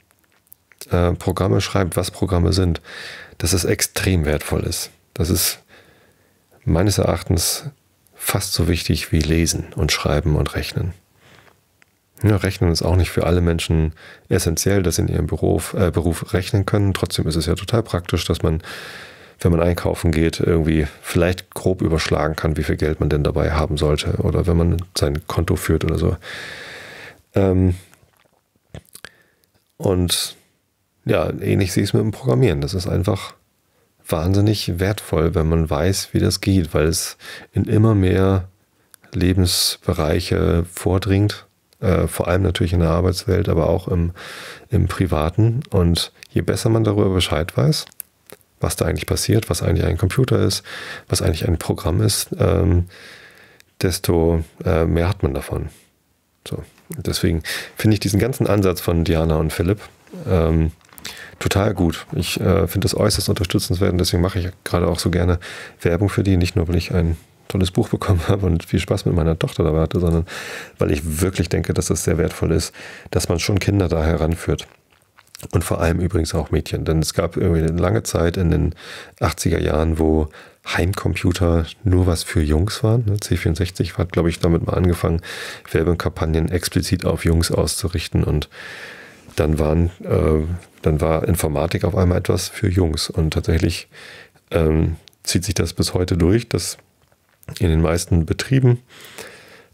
äh, Programme schreibt, was Programme sind, dass es extrem wertvoll ist. Das ist meines Erachtens fast so wichtig wie Lesen und Schreiben und Rechnen. Ja, Rechnen ist auch nicht für alle Menschen essentiell, dass sie in ihrem Beruf, äh, Beruf rechnen können. Trotzdem ist es ja total praktisch, dass man, wenn man einkaufen geht, irgendwie vielleicht grob überschlagen kann, wie viel Geld man denn dabei haben sollte. Oder wenn man sein Konto führt oder so. Ähm und ja, ähnlich sehe ich es mit dem Programmieren. Das ist einfach wahnsinnig wertvoll, wenn man weiß, wie das geht, weil es in immer mehr Lebensbereiche vordringt, äh, vor allem natürlich in der Arbeitswelt, aber auch im, im Privaten. Und je besser man darüber Bescheid weiß, was da eigentlich passiert, was eigentlich ein Computer ist, was eigentlich ein Programm ist, ähm, desto äh, mehr hat man davon. So. Deswegen finde ich diesen ganzen Ansatz von Diana und Philipp ähm, total gut. Ich äh, finde das äußerst unterstützenswert und deswegen mache ich gerade auch so gerne Werbung für die. Nicht nur, weil ich ein tolles Buch bekommen habe und viel Spaß mit meiner Tochter dabei hatte, sondern weil ich wirklich denke, dass es sehr wertvoll ist, dass man schon Kinder da heranführt. Und vor allem übrigens auch Mädchen. Denn es gab irgendwie eine lange Zeit in den 80er Jahren, wo Heimcomputer nur was für Jungs waren. Ne? C64 hat, glaube ich, damit mal angefangen, Werbekampagnen explizit auf Jungs auszurichten und dann waren, äh, dann war Informatik auf einmal etwas für Jungs. Und tatsächlich ähm, zieht sich das bis heute durch, dass in den meisten Betrieben,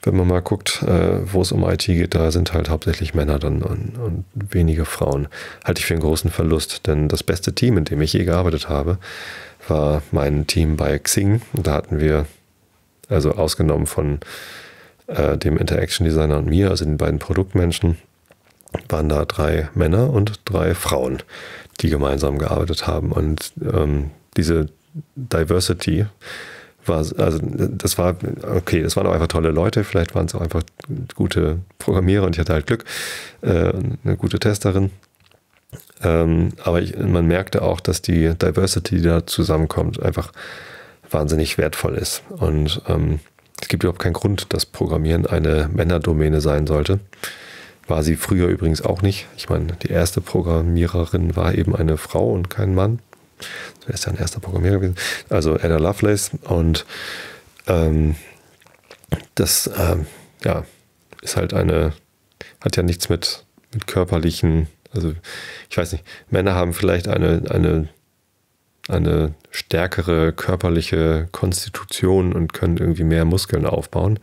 wenn man mal guckt, äh, wo es um IT geht, da sind halt hauptsächlich Männer dann und, und wenige Frauen. Halte ich für einen großen Verlust, denn das beste Team, in dem ich je gearbeitet habe, war mein Team bei Xing. Da hatten wir, also ausgenommen von äh, dem Interaction Designer und mir, also den beiden Produktmenschen, waren da drei Männer und drei Frauen, die gemeinsam gearbeitet haben. Und ähm, diese Diversity war, also das war, okay, das waren auch einfach tolle Leute, vielleicht waren es auch einfach gute Programmierer und ich hatte halt Glück, äh, eine gute Testerin. Ähm, aber ich, man merkte auch, dass die Diversity, die da zusammenkommt, einfach wahnsinnig wertvoll ist. Und ähm, es gibt überhaupt keinen Grund, dass Programmieren eine Männerdomäne sein sollte. War sie früher übrigens auch nicht. Ich meine, die erste Programmiererin war eben eine Frau und kein Mann. Wer ist ja ein erster Programmierer gewesen? Also Ada Lovelace. Und ähm, das ähm, ja, ist halt eine, hat ja nichts mit, mit körperlichen, also ich weiß nicht, Männer haben vielleicht eine, eine, eine stärkere körperliche Konstitution und können irgendwie mehr Muskeln aufbauen.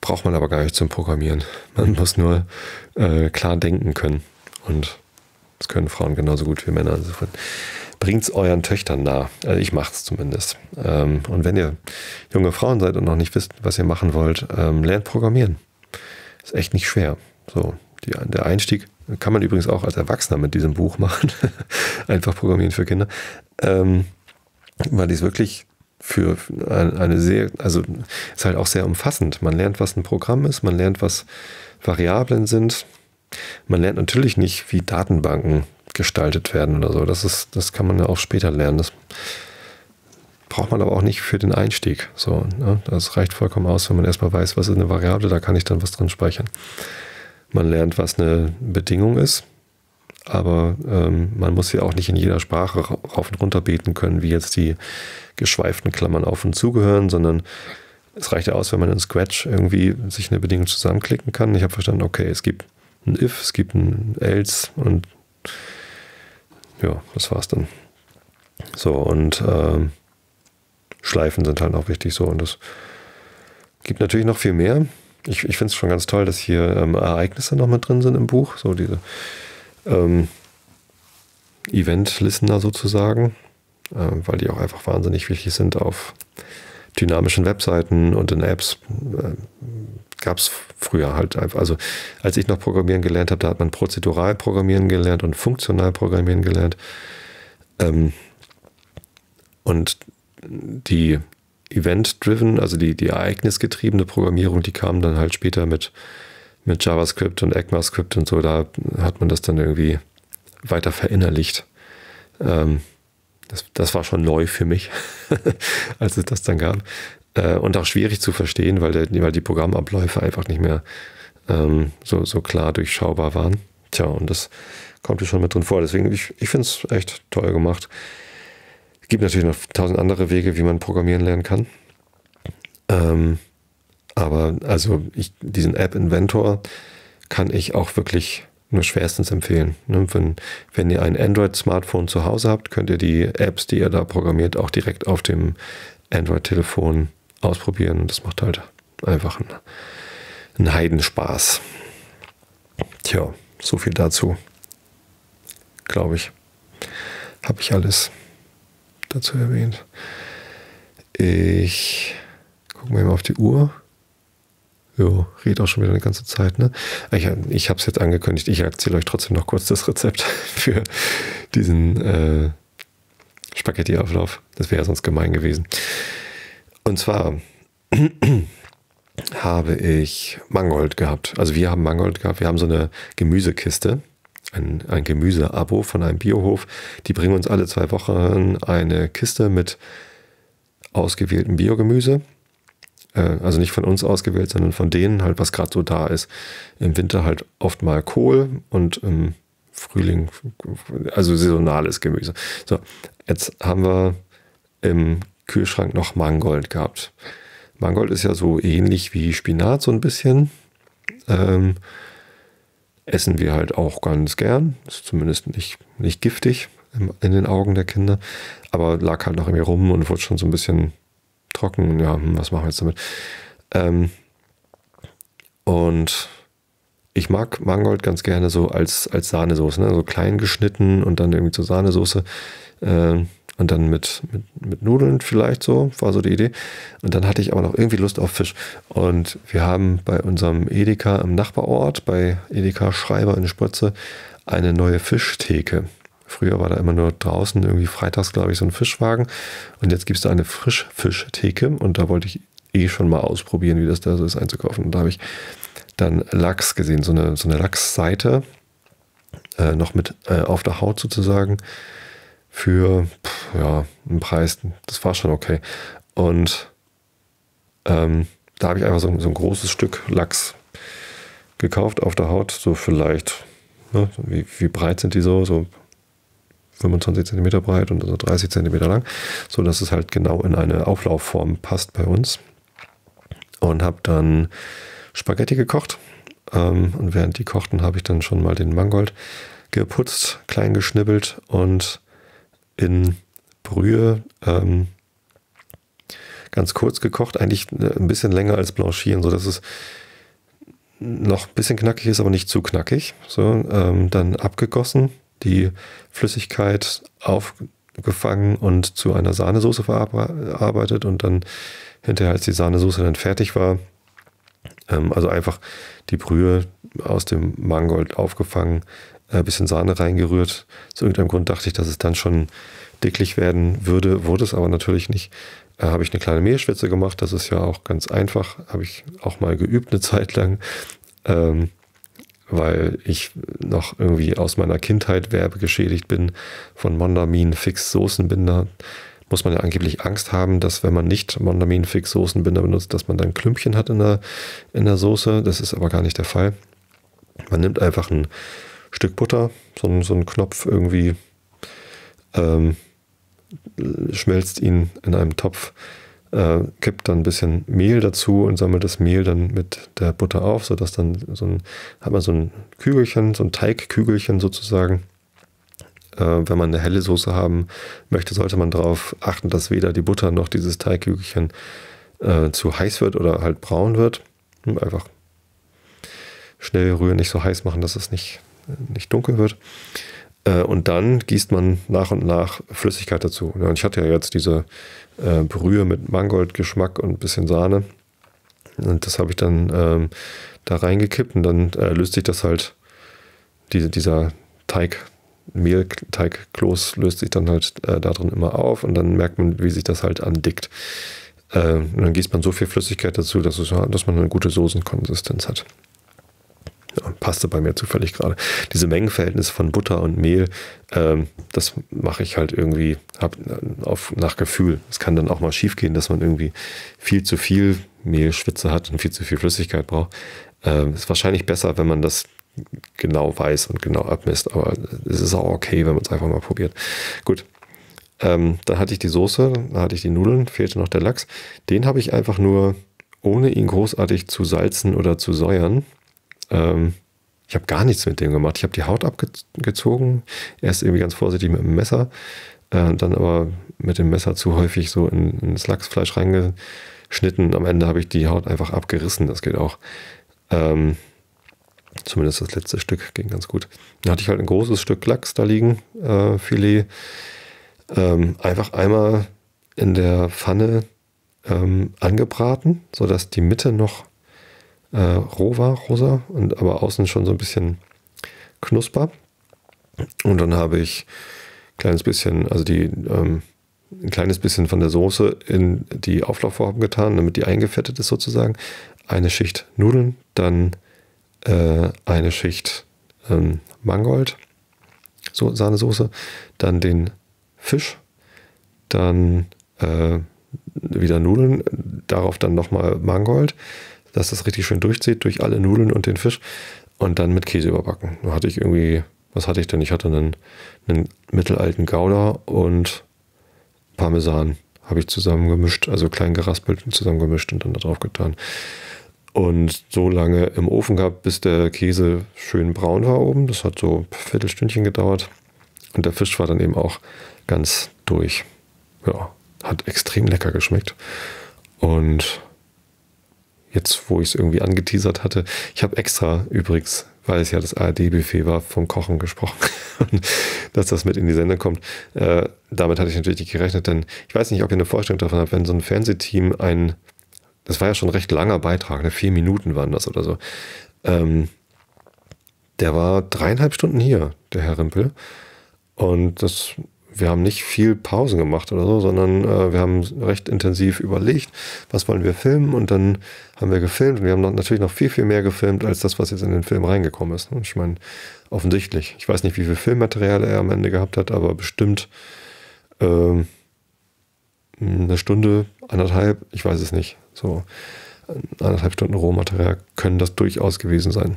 Braucht man aber gar nicht zum Programmieren. Man muss nur äh, klar denken können. Und das können Frauen genauso gut wie Männer. Insofern bringt es euren Töchtern nah. Also ich mache es zumindest. Ähm, und wenn ihr junge Frauen seid und noch nicht wisst, was ihr machen wollt, ähm, lernt Programmieren. Ist echt nicht schwer. So, die, der Einstieg kann man übrigens auch als Erwachsener mit diesem Buch machen. Einfach Programmieren für Kinder. Ähm, weil die es wirklich für eine sehr, also ist halt auch sehr umfassend. Man lernt, was ein Programm ist, man lernt, was Variablen sind. Man lernt natürlich nicht, wie Datenbanken gestaltet werden oder so. Das ist, das kann man ja auch später lernen. Das braucht man aber auch nicht für den Einstieg. So, ne? Das reicht vollkommen aus, wenn man erstmal weiß, was ist eine Variable, da kann ich dann was drin speichern. Man lernt, was eine Bedingung ist, aber ähm, man muss ja auch nicht in jeder Sprache rauf und runter beten können, wie jetzt die geschweiften Klammern auf und zugehören, sondern es reicht ja aus, wenn man in Scratch irgendwie sich eine Bedingung zusammenklicken kann. Ich habe verstanden, okay, es gibt ein if, es gibt ein else und ja, das war's dann. So, und äh, Schleifen sind halt auch wichtig so. Und es gibt natürlich noch viel mehr. Ich, ich finde es schon ganz toll, dass hier ähm, Ereignisse noch mit drin sind im Buch. So diese ähm, Event-Listener sozusagen, äh, weil die auch einfach wahnsinnig wichtig sind auf dynamischen Webseiten und in Apps. Äh, Gab es früher halt einfach. Also als ich noch Programmieren gelernt habe, da hat man prozedural Programmieren gelernt und funktional Programmieren gelernt. Ähm, und die Event-driven, also die, die ereignisgetriebene Programmierung, die kam dann halt später mit, mit JavaScript und ECMAScript und so. Da hat man das dann irgendwie weiter verinnerlicht. Ähm, das, das war schon neu für mich, als es das dann gab. Äh, und auch schwierig zu verstehen, weil, der, weil die Programmabläufe einfach nicht mehr ähm, so, so klar durchschaubar waren. Tja, und das kommt hier schon mit drin vor. Deswegen, ich, ich finde es echt toll gemacht. Es gibt natürlich noch tausend andere Wege, wie man programmieren lernen kann. Ähm, aber also ich, diesen App Inventor kann ich auch wirklich nur schwerstens empfehlen. Ne? Wenn, wenn ihr ein Android-Smartphone zu Hause habt, könnt ihr die Apps, die ihr da programmiert, auch direkt auf dem Android-Telefon ausprobieren. Das macht halt einfach einen, einen Heidenspaß. Tja, so viel dazu. Glaube ich. Habe ich alles dazu erwähnt. Ich gucke mal auf die Uhr. Jo, red auch schon wieder eine ganze Zeit, ne? Ich, ich habe es jetzt angekündigt. Ich erzähle euch trotzdem noch kurz das Rezept für diesen äh, Spaghetti-Auflauf. Das wäre ja sonst gemein gewesen. Und zwar habe ich Mangold gehabt. Also wir haben Mangold gehabt. Wir haben so eine Gemüsekiste, ein, ein Gemüseabo von einem Biohof. Die bringen uns alle zwei Wochen eine Kiste mit ausgewähltem Biogemüse äh, also nicht von uns ausgewählt, sondern von denen halt, was gerade so da ist. Im Winter halt oft mal Kohl und im Frühling, also saisonales Gemüse. So, jetzt haben wir im Kühlschrank noch Mangold gehabt. Mangold ist ja so ähnlich wie Spinat, so ein bisschen. Ähm, essen wir halt auch ganz gern. Ist zumindest nicht, nicht giftig in den Augen der Kinder. Aber lag halt noch irgendwie rum und wurde schon so ein bisschen trocken. Ja, hm, was machen wir jetzt damit? Ähm, und ich mag Mangold ganz gerne so als, als Sahnesoße, ne? so klein geschnitten und dann irgendwie zur Sahnesoße. Äh, und dann mit, mit, mit Nudeln vielleicht so, war so die Idee. Und dann hatte ich aber noch irgendwie Lust auf Fisch. Und wir haben bei unserem Edeka im Nachbarort, bei Edeka Schreiber in Spritze, eine neue Fischtheke. Früher war da immer nur draußen irgendwie freitags, glaube ich, so ein Fischwagen. Und jetzt gibt es da eine Frischfischtheke. Und da wollte ich eh schon mal ausprobieren, wie das da so ist einzukaufen. Und da habe ich dann Lachs gesehen, so eine, so eine Lachsseite, äh, noch mit äh, auf der Haut sozusagen, für pff, ja, einen Preis. Das war schon okay. Und ähm, da habe ich einfach so, so, ein großes Stück Lachs gekauft auf der Haut, so vielleicht, ne, wie, wie breit sind die so? So 25 cm breit und also 30 cm lang, so dass es halt genau in eine Auflaufform passt bei uns. Und habe dann Spaghetti gekocht. Ähm, und während die kochten, habe ich dann schon mal den Mangold geputzt, klein geschnibbelt und in Brühe ähm, ganz kurz gekocht, eigentlich äh, ein bisschen länger als blanchieren, sodass es noch ein bisschen knackig ist, aber nicht zu knackig. So, ähm, dann abgegossen, die Flüssigkeit aufgefangen und zu einer Sahnesoße verarbeitet und dann hinterher, als die Sahnesoße dann fertig war, ähm, also einfach die Brühe aus dem Mangold aufgefangen, ein bisschen Sahne reingerührt. Aus irgendeinem Grund dachte ich, dass es dann schon dicklich werden würde, wurde es aber natürlich nicht. Äh, habe ich eine kleine Mehlschwitze gemacht, das ist ja auch ganz einfach, habe ich auch mal geübt eine Zeit lang. Ähm, weil ich noch irgendwie aus meiner Kindheit werbegeschädigt bin von Mondamin Fix Soßenbinder. Muss man ja angeblich Angst haben, dass wenn man nicht Mondamin Fix Soßenbinder benutzt, dass man dann Klümpchen hat in der, in der Soße. Das ist aber gar nicht der Fall. Man nimmt einfach ein Stück Butter, so, so einen Knopf irgendwie, ähm, schmelzt ihn in einem Topf äh, kippt dann ein bisschen Mehl dazu und sammelt das Mehl dann mit der Butter auf, sodass dann so ein, hat man so ein Kügelchen, so ein Teigkügelchen sozusagen. Äh, wenn man eine helle Soße haben möchte, sollte man darauf achten, dass weder die Butter noch dieses Teigkügelchen äh, zu heiß wird oder halt braun wird. Einfach schnell rühren, nicht so heiß machen, dass es nicht, nicht dunkel wird. Äh, und dann gießt man nach und nach Flüssigkeit dazu. Und ich hatte ja jetzt diese äh, Brühe mit Mangoldgeschmack und ein bisschen Sahne. Und das habe ich dann ähm, da reingekippt und dann äh, löst sich das halt, diese, dieser Teig, Mehlteigkloß löst sich dann halt äh, da drin immer auf und dann merkt man, wie sich das halt andickt. Äh, und dann gießt man so viel Flüssigkeit dazu, dass, es, dass man eine gute Soßenkonsistenz hat. Ja, passte bei mir zufällig gerade. Diese Mengenverhältnis von Butter und Mehl, ähm, das mache ich halt irgendwie hab, äh, auf, nach Gefühl. Es kann dann auch mal schief gehen, dass man irgendwie viel zu viel Mehlschwitze hat und viel zu viel Flüssigkeit braucht. Ähm, ist wahrscheinlich besser, wenn man das genau weiß und genau abmisst, aber es ist auch okay, wenn man es einfach mal probiert. Gut. Ähm, dann hatte ich die Soße, dann hatte ich die Nudeln, fehlte noch der Lachs. Den habe ich einfach nur, ohne ihn großartig zu salzen oder zu säuern, ähm, ich habe gar nichts mit dem gemacht. Ich habe die Haut abgezogen, erst irgendwie ganz vorsichtig mit dem Messer, äh, dann aber mit dem Messer zu häufig so in, ins Lachsfleisch reingeschnitten. Am Ende habe ich die Haut einfach abgerissen, das geht auch. Ähm, zumindest das letzte Stück ging ganz gut. Dann hatte ich halt ein großes Stück Lachs da liegen, äh, Filet. Ähm, einfach einmal in der Pfanne ähm, angebraten, sodass die Mitte noch äh, roh war, rosa, und aber außen schon so ein bisschen knusper. Und dann habe ich ein kleines bisschen, also die, ähm, ein kleines bisschen von der Soße in die Auflaufform getan, damit die eingefettet ist sozusagen. Eine Schicht Nudeln, dann äh, eine Schicht ähm, Mangold, so Sahnesoße, dann den Fisch, dann äh, wieder Nudeln, darauf dann nochmal Mangold, dass das richtig schön durchzieht durch alle Nudeln und den Fisch und dann mit Käse überbacken. Da hatte ich irgendwie, was hatte ich denn? Ich hatte einen, einen mittelalten Gouda und Parmesan habe ich zusammengemischt, also klein geraspelt und zusammengemischt und dann da drauf getan. Und so lange im Ofen gehabt, bis der Käse schön braun war oben. Das hat so ein Viertelstündchen gedauert. Und der Fisch war dann eben auch ganz durch. Ja, hat extrem lecker geschmeckt. Und jetzt, wo ich es irgendwie angeteasert hatte, ich habe extra übrigens, weil es ja das ARD-Buffet war, vom Kochen gesprochen, dass das mit in die Sendung kommt. Äh, damit hatte ich natürlich nicht gerechnet, denn ich weiß nicht, ob ihr eine Vorstellung davon habt, wenn so ein Fernsehteam ein, das war ja schon ein recht langer Beitrag, ne? vier Minuten waren das oder so. Ähm, der war dreieinhalb Stunden hier, der Herr Rimpel. Und das wir haben nicht viel Pausen gemacht oder so, sondern äh, wir haben recht intensiv überlegt, was wollen wir filmen und dann haben wir gefilmt und wir haben noch, natürlich noch viel, viel mehr gefilmt als das, was jetzt in den Film reingekommen ist. Und ich meine, offensichtlich. Ich weiß nicht, wie viel Filmmaterial er am Ende gehabt hat, aber bestimmt äh, eine Stunde, anderthalb, ich weiß es nicht. So anderthalb Stunden Rohmaterial können das durchaus gewesen sein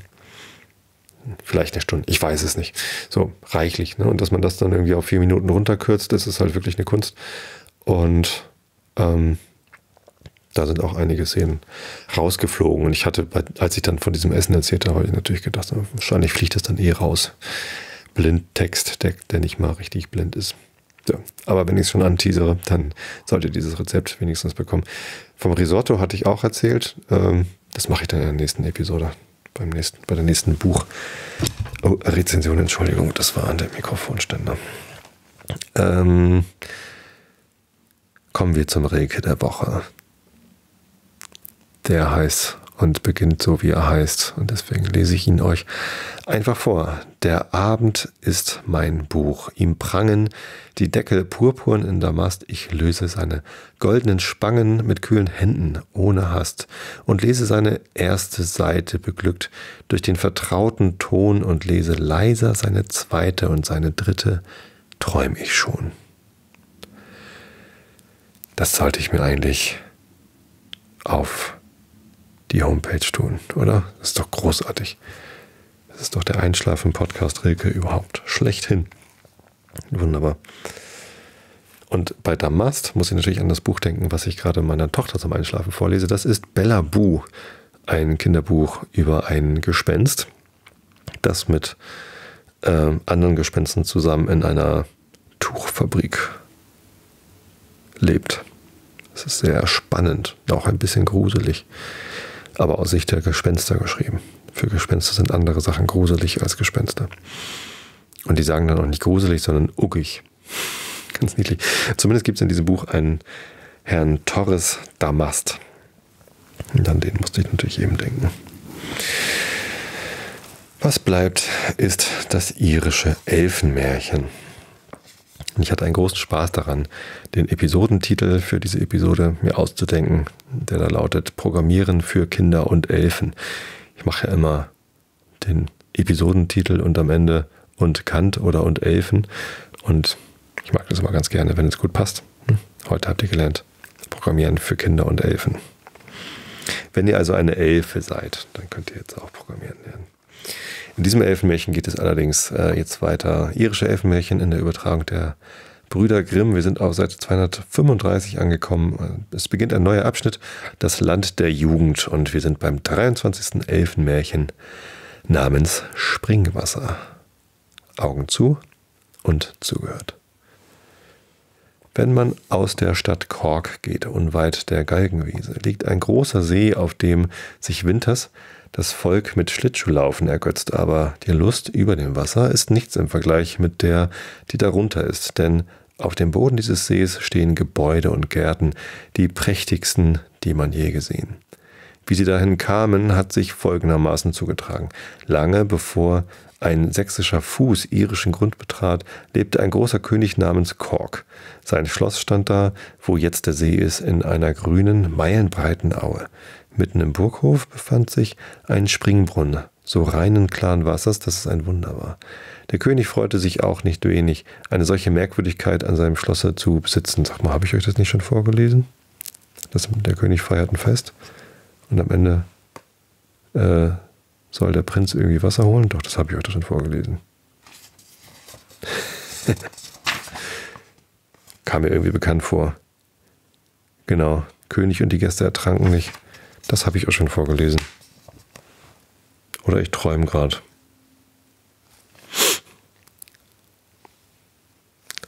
vielleicht eine Stunde, ich weiß es nicht. So reichlich. Ne? Und dass man das dann irgendwie auf vier Minuten runterkürzt, das ist halt wirklich eine Kunst. Und ähm, da sind auch einige Szenen rausgeflogen. Und ich hatte, als ich dann von diesem Essen erzählt habe, ich natürlich gedacht, wahrscheinlich fliegt das dann eh raus. Blindtext, der, der nicht mal richtig blind ist. So. Aber wenn ich es schon anteasere, dann sollte dieses Rezept wenigstens bekommen. Vom Risotto hatte ich auch erzählt. Ähm, das mache ich dann in der nächsten Episode beim nächsten, bei der nächsten Buch. Oh, Rezension, Entschuldigung, das war an der Mikrofonständer. Ähm, kommen wir zum Reke der Woche. Der heißt und beginnt so, wie er heißt. Und deswegen lese ich ihn euch einfach vor. Der Abend ist mein Buch. Ihm prangen die Deckel purpurn in Damast. Ich löse seine goldenen Spangen mit kühlen Händen ohne Hast und lese seine erste Seite beglückt durch den vertrauten Ton und lese leiser seine zweite und seine dritte. Träum ich schon. Das sollte ich mir eigentlich auf die Homepage tun, oder? Das ist doch großartig. Das ist doch der Einschlafen-Podcast Rilke überhaupt schlechthin. Wunderbar. Und bei Damast muss ich natürlich an das Buch denken, was ich gerade meiner Tochter zum Einschlafen vorlese. Das ist Bella Bu, ein Kinderbuch über ein Gespenst, das mit äh, anderen Gespenstern zusammen in einer Tuchfabrik lebt. Es ist sehr spannend, auch ein bisschen gruselig, aber aus Sicht der Gespenster geschrieben. Für Gespenster sind andere Sachen gruselig als Gespenster. Und die sagen dann auch nicht gruselig, sondern uggig. Ganz niedlich. Zumindest gibt es in diesem Buch einen Herrn Torres Damast. Und an den musste ich natürlich eben denken. Was bleibt, ist das irische Elfenmärchen. Und ich hatte einen großen Spaß daran, den Episodentitel für diese Episode mir auszudenken, der da lautet Programmieren für Kinder und Elfen. Ich mache ja immer den Episodentitel und am Ende und Kant oder und Elfen. Und ich mag das immer ganz gerne, wenn es gut passt. Hm? Heute habt ihr gelernt, Programmieren für Kinder und Elfen. Wenn ihr also eine Elfe seid, dann könnt ihr jetzt auch programmieren lernen. In diesem Elfenmärchen geht es allerdings äh, jetzt weiter. Irische Elfenmärchen in der Übertragung der Brüder Grimm. Wir sind auf Seite 235 angekommen. Es beginnt ein neuer Abschnitt, das Land der Jugend. Und wir sind beim 23. Elfenmärchen namens Springwasser. Augen zu und zugehört. Wenn man aus der Stadt Kork geht, unweit der Galgenwiese, liegt ein großer See, auf dem sich winters das Volk mit Schlittschuhlaufen ergötzt, aber die Lust über dem Wasser ist nichts im Vergleich mit der, die darunter ist, denn auf dem Boden dieses Sees stehen Gebäude und Gärten, die prächtigsten, die man je gesehen. Wie sie dahin kamen, hat sich folgendermaßen zugetragen. Lange bevor ein sächsischer Fuß irischen Grund betrat, lebte ein großer König namens Kork. Sein Schloss stand da, wo jetzt der See ist, in einer grünen, meilenbreiten Aue. Mitten im Burghof befand sich ein Springbrunnen, so reinen klaren Wassers, dass es ein Wunder war. Der König freute sich auch nicht wenig, eine solche Merkwürdigkeit an seinem Schlosse zu besitzen. Sag mal, habe ich euch das nicht schon vorgelesen? Das, der König feiert ein Fest und am Ende äh, soll der Prinz irgendwie Wasser holen? Doch, das habe ich heute schon vorgelesen. Kam mir irgendwie bekannt vor. Genau, König und die Gäste ertranken nicht. Das habe ich auch schon vorgelesen. Oder ich träume gerade.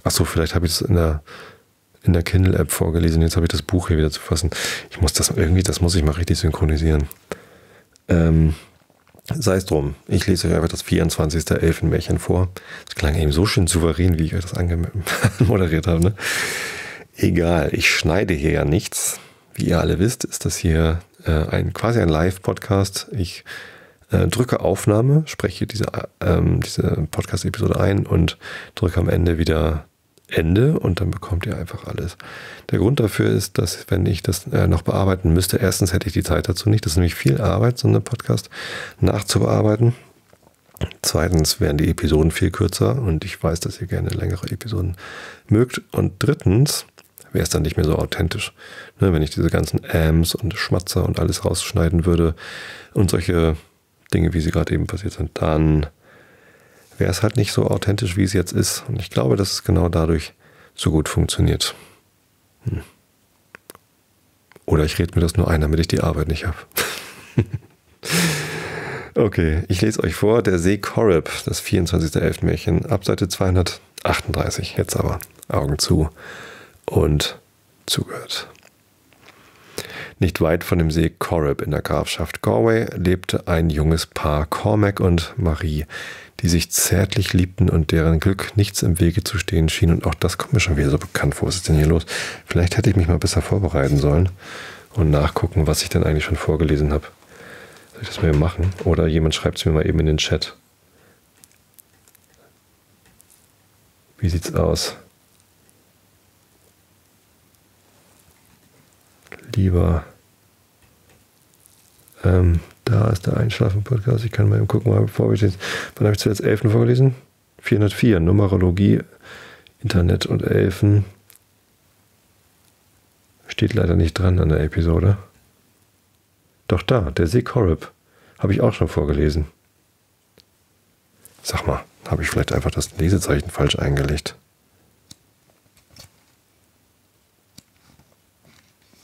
Achso, vielleicht habe ich das in der, in der Kindle-App vorgelesen. Jetzt habe ich das Buch hier wieder zu fassen. Ich muss das irgendwie, das muss ich mal richtig synchronisieren. Ähm, Sei es drum, ich lese euch einfach das 24. Elfenmärchen vor. Das klang eben so schön souverän, wie ich euch das angemoderiert habe. Ne? Egal, ich schneide hier ja nichts. Wie ihr alle wisst, ist das hier äh, ein, quasi ein Live-Podcast. Ich äh, drücke Aufnahme, spreche diese, ähm, diese Podcast-Episode ein und drücke am Ende wieder Ende und dann bekommt ihr einfach alles. Der Grund dafür ist, dass wenn ich das äh, noch bearbeiten müsste, erstens hätte ich die Zeit dazu nicht. Das ist nämlich viel Arbeit, so einen Podcast nachzubearbeiten. Zweitens wären die Episoden viel kürzer und ich weiß, dass ihr gerne längere Episoden mögt. Und drittens wäre es dann nicht mehr so authentisch. Ne, wenn ich diese ganzen Ams und Schmatzer und alles rausschneiden würde und solche Dinge, wie sie gerade eben passiert sind, dann wäre es halt nicht so authentisch, wie es jetzt ist. Und ich glaube, dass es genau dadurch so gut funktioniert. Hm. Oder ich rede mir das nur ein, damit ich die Arbeit nicht habe. okay, ich lese euch vor, der See Korib, das 24.11. Märchen, ab Seite 238. Jetzt aber Augen zu und zugehört. Nicht weit von dem See Corrib in der Grafschaft Galway lebte ein junges Paar, Cormac und Marie, die sich zärtlich liebten und deren Glück nichts im Wege zu stehen schien. Und auch das kommt mir schon wieder so bekannt vor. Was ist denn hier los? Vielleicht hätte ich mich mal besser vorbereiten sollen und nachgucken, was ich denn eigentlich schon vorgelesen habe. Soll ich das mal machen? Oder jemand schreibt es mir mal eben in den Chat. Wie sieht's aus? Lieber ähm, da ist der Einschlafen-Podcast. Ich kann mal eben gucken, bevor ich jetzt, wann habe ich zuletzt Elfen vorgelesen? 404, Numerologie, Internet und Elfen. Steht leider nicht dran an der Episode. Doch da, der See Korib. Habe ich auch schon vorgelesen. Sag mal, habe ich vielleicht einfach das Lesezeichen falsch eingelegt?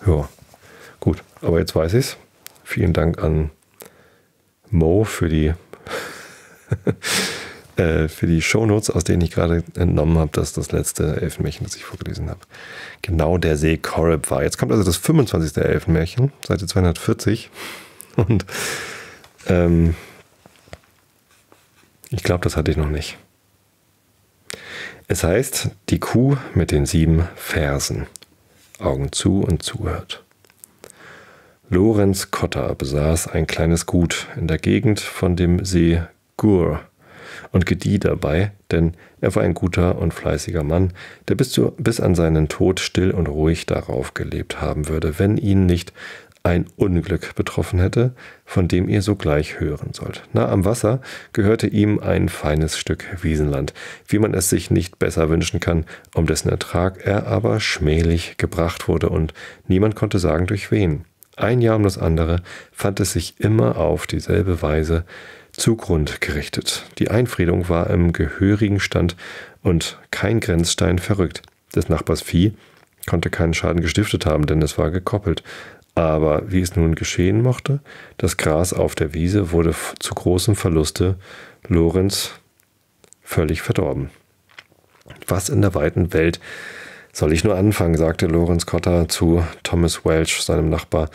Ja, gut, aber jetzt weiß ich es. Vielen Dank an Mo für die äh, für die Shownotes, aus denen ich gerade entnommen habe, dass das letzte Elfenmärchen, das ich vorgelesen habe, genau der See Korib war. Jetzt kommt also das 25. Elfenmärchen, Seite 240. Und ähm, ich glaube, das hatte ich noch nicht. Es heißt, die Kuh mit den sieben Fersen. Augen zu und zuhört. Lorenz Cotta besaß ein kleines Gut in der Gegend von dem See Gur und gedieh dabei, denn er war ein guter und fleißiger Mann, der bis, zu, bis an seinen Tod still und ruhig darauf gelebt haben würde, wenn ihn nicht ein Unglück betroffen hätte, von dem ihr sogleich hören sollt. Nah am Wasser gehörte ihm ein feines Stück Wiesenland, wie man es sich nicht besser wünschen kann, um dessen Ertrag er aber schmählich gebracht wurde, und niemand konnte sagen, durch wen. Ein Jahr um das andere fand es sich immer auf dieselbe Weise zugrund gerichtet. Die Einfriedung war im gehörigen Stand und kein Grenzstein verrückt. Des Nachbars Vieh konnte keinen Schaden gestiftet haben, denn es war gekoppelt. Aber wie es nun geschehen mochte, das Gras auf der Wiese wurde zu großem Verluste Lorenz völlig verdorben. Was in der weiten Welt soll ich nur anfangen, sagte Lorenz Cotter zu Thomas Welch, seinem Nachbar,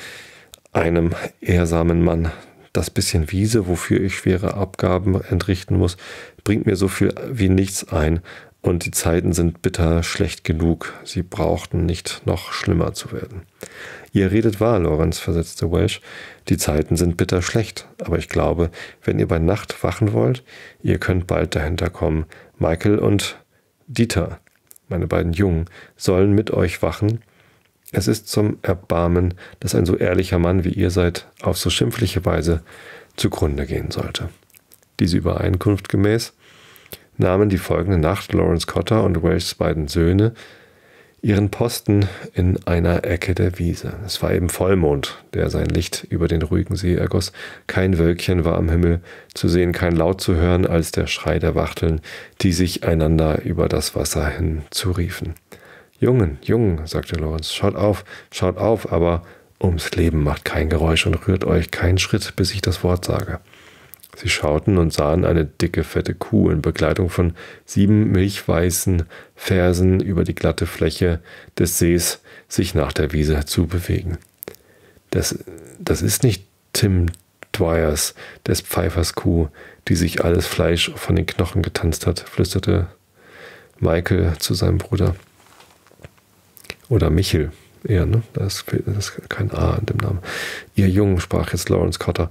einem ehrsamen Mann. Das bisschen Wiese, wofür ich schwere Abgaben entrichten muss, bringt mir so viel wie nichts ein, und die Zeiten sind bitter schlecht genug. Sie brauchten nicht noch schlimmer zu werden. Ihr redet wahr, Lorenz, versetzte Welsh. Die Zeiten sind bitter schlecht, aber ich glaube, wenn ihr bei Nacht wachen wollt, ihr könnt bald dahinter kommen. Michael und Dieter, meine beiden Jungen, sollen mit euch wachen. Es ist zum Erbarmen, dass ein so ehrlicher Mann wie ihr seid auf so schimpfliche Weise zugrunde gehen sollte. Diese Übereinkunft gemäß nahmen die folgende Nacht Lawrence Cotter und Welshs beiden Söhne ihren Posten in einer Ecke der Wiese. Es war eben Vollmond, der sein Licht über den ruhigen See ergoss. Kein Wölkchen war am Himmel zu sehen, kein Laut zu hören, als der Schrei der Wachteln, die sich einander über das Wasser hin zuriefen. Jungen, Jungen, sagte Lorenz, schaut auf, schaut auf, aber ums Leben macht kein Geräusch und rührt euch keinen Schritt, bis ich das Wort sage. Sie schauten und sahen eine dicke, fette Kuh in Begleitung von sieben milchweißen Fersen über die glatte Fläche des Sees sich nach der Wiese zu bewegen. Das, das ist nicht Tim Dwyers, des Pfeifers Kuh, die sich alles Fleisch von den Knochen getanzt hat, flüsterte Michael zu seinem Bruder. Oder Michel, eher, ne? Da ist, ist kein A in dem Namen. Ihr Jungen, sprach jetzt Lawrence Cotter,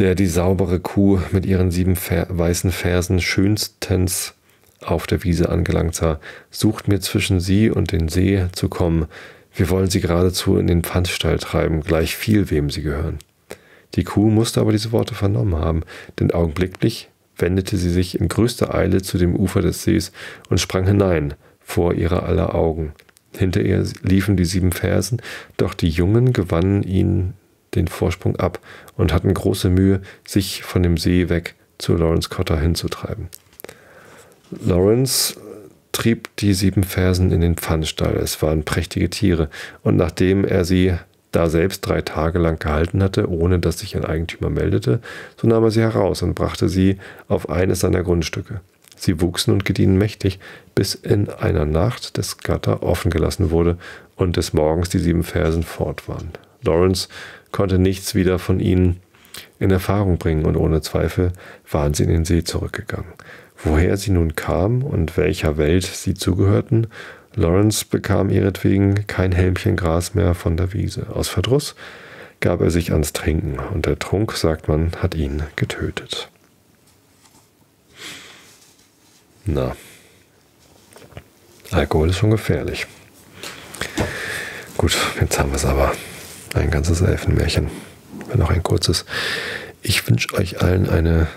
der die saubere Kuh mit ihren sieben Fer weißen Fersen schönstens auf der Wiese angelangt sah, sucht mir zwischen sie und den See zu kommen. Wir wollen sie geradezu in den Pfandstall treiben, gleich viel wem sie gehören. Die Kuh musste aber diese Worte vernommen haben, denn augenblicklich wendete sie sich in größter Eile zu dem Ufer des Sees und sprang hinein, vor ihrer aller Augen. Hinter ihr liefen die sieben Fersen, doch die Jungen gewannen ihn den Vorsprung ab und hatten große Mühe, sich von dem See weg zu Lawrence Cotter hinzutreiben. Lawrence trieb die sieben Fersen in den Pfannstall. Es waren prächtige Tiere, und nachdem er sie da selbst drei Tage lang gehalten hatte, ohne dass sich ein Eigentümer meldete, so nahm er sie heraus und brachte sie auf eines seiner Grundstücke. Sie wuchsen und gediehen mächtig, bis in einer Nacht des Gatter offen gelassen wurde und des Morgens die sieben Fersen fort waren. Lawrence konnte nichts wieder von ihnen in Erfahrung bringen und ohne Zweifel waren sie in den See zurückgegangen. Woher sie nun kamen und welcher Welt sie zugehörten, Lawrence bekam ihretwegen kein Helmchen Gras mehr von der Wiese. Aus Verdruss gab er sich ans Trinken und der Trunk, sagt man, hat ihn getötet. Na, Alkohol ist schon gefährlich. Gut, jetzt haben wir es aber. Ein ganzes Elfenmärchen, wenn auch ein kurzes. Ich wünsche euch allen eine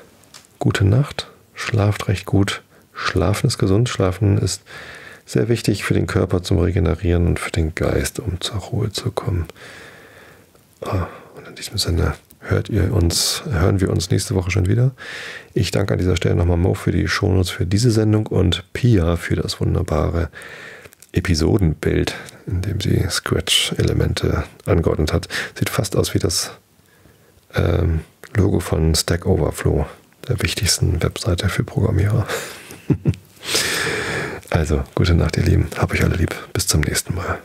gute Nacht. Schlaft recht gut. Schlafen ist gesund. Schlafen ist sehr wichtig für den Körper zum Regenerieren und für den Geist, um zur Ruhe zu kommen. Ah, und in diesem Sinne hört ihr uns, hören wir uns nächste Woche schon wieder. Ich danke an dieser Stelle nochmal Mo für die Shownotes für diese Sendung und Pia für das wunderbare Episodenbild, in dem sie Scratch-Elemente angeordnet hat. Sieht fast aus wie das ähm, Logo von Stack Overflow, der wichtigsten Webseite für Programmierer. also, gute Nacht, ihr Lieben. Hab euch alle lieb. Bis zum nächsten Mal.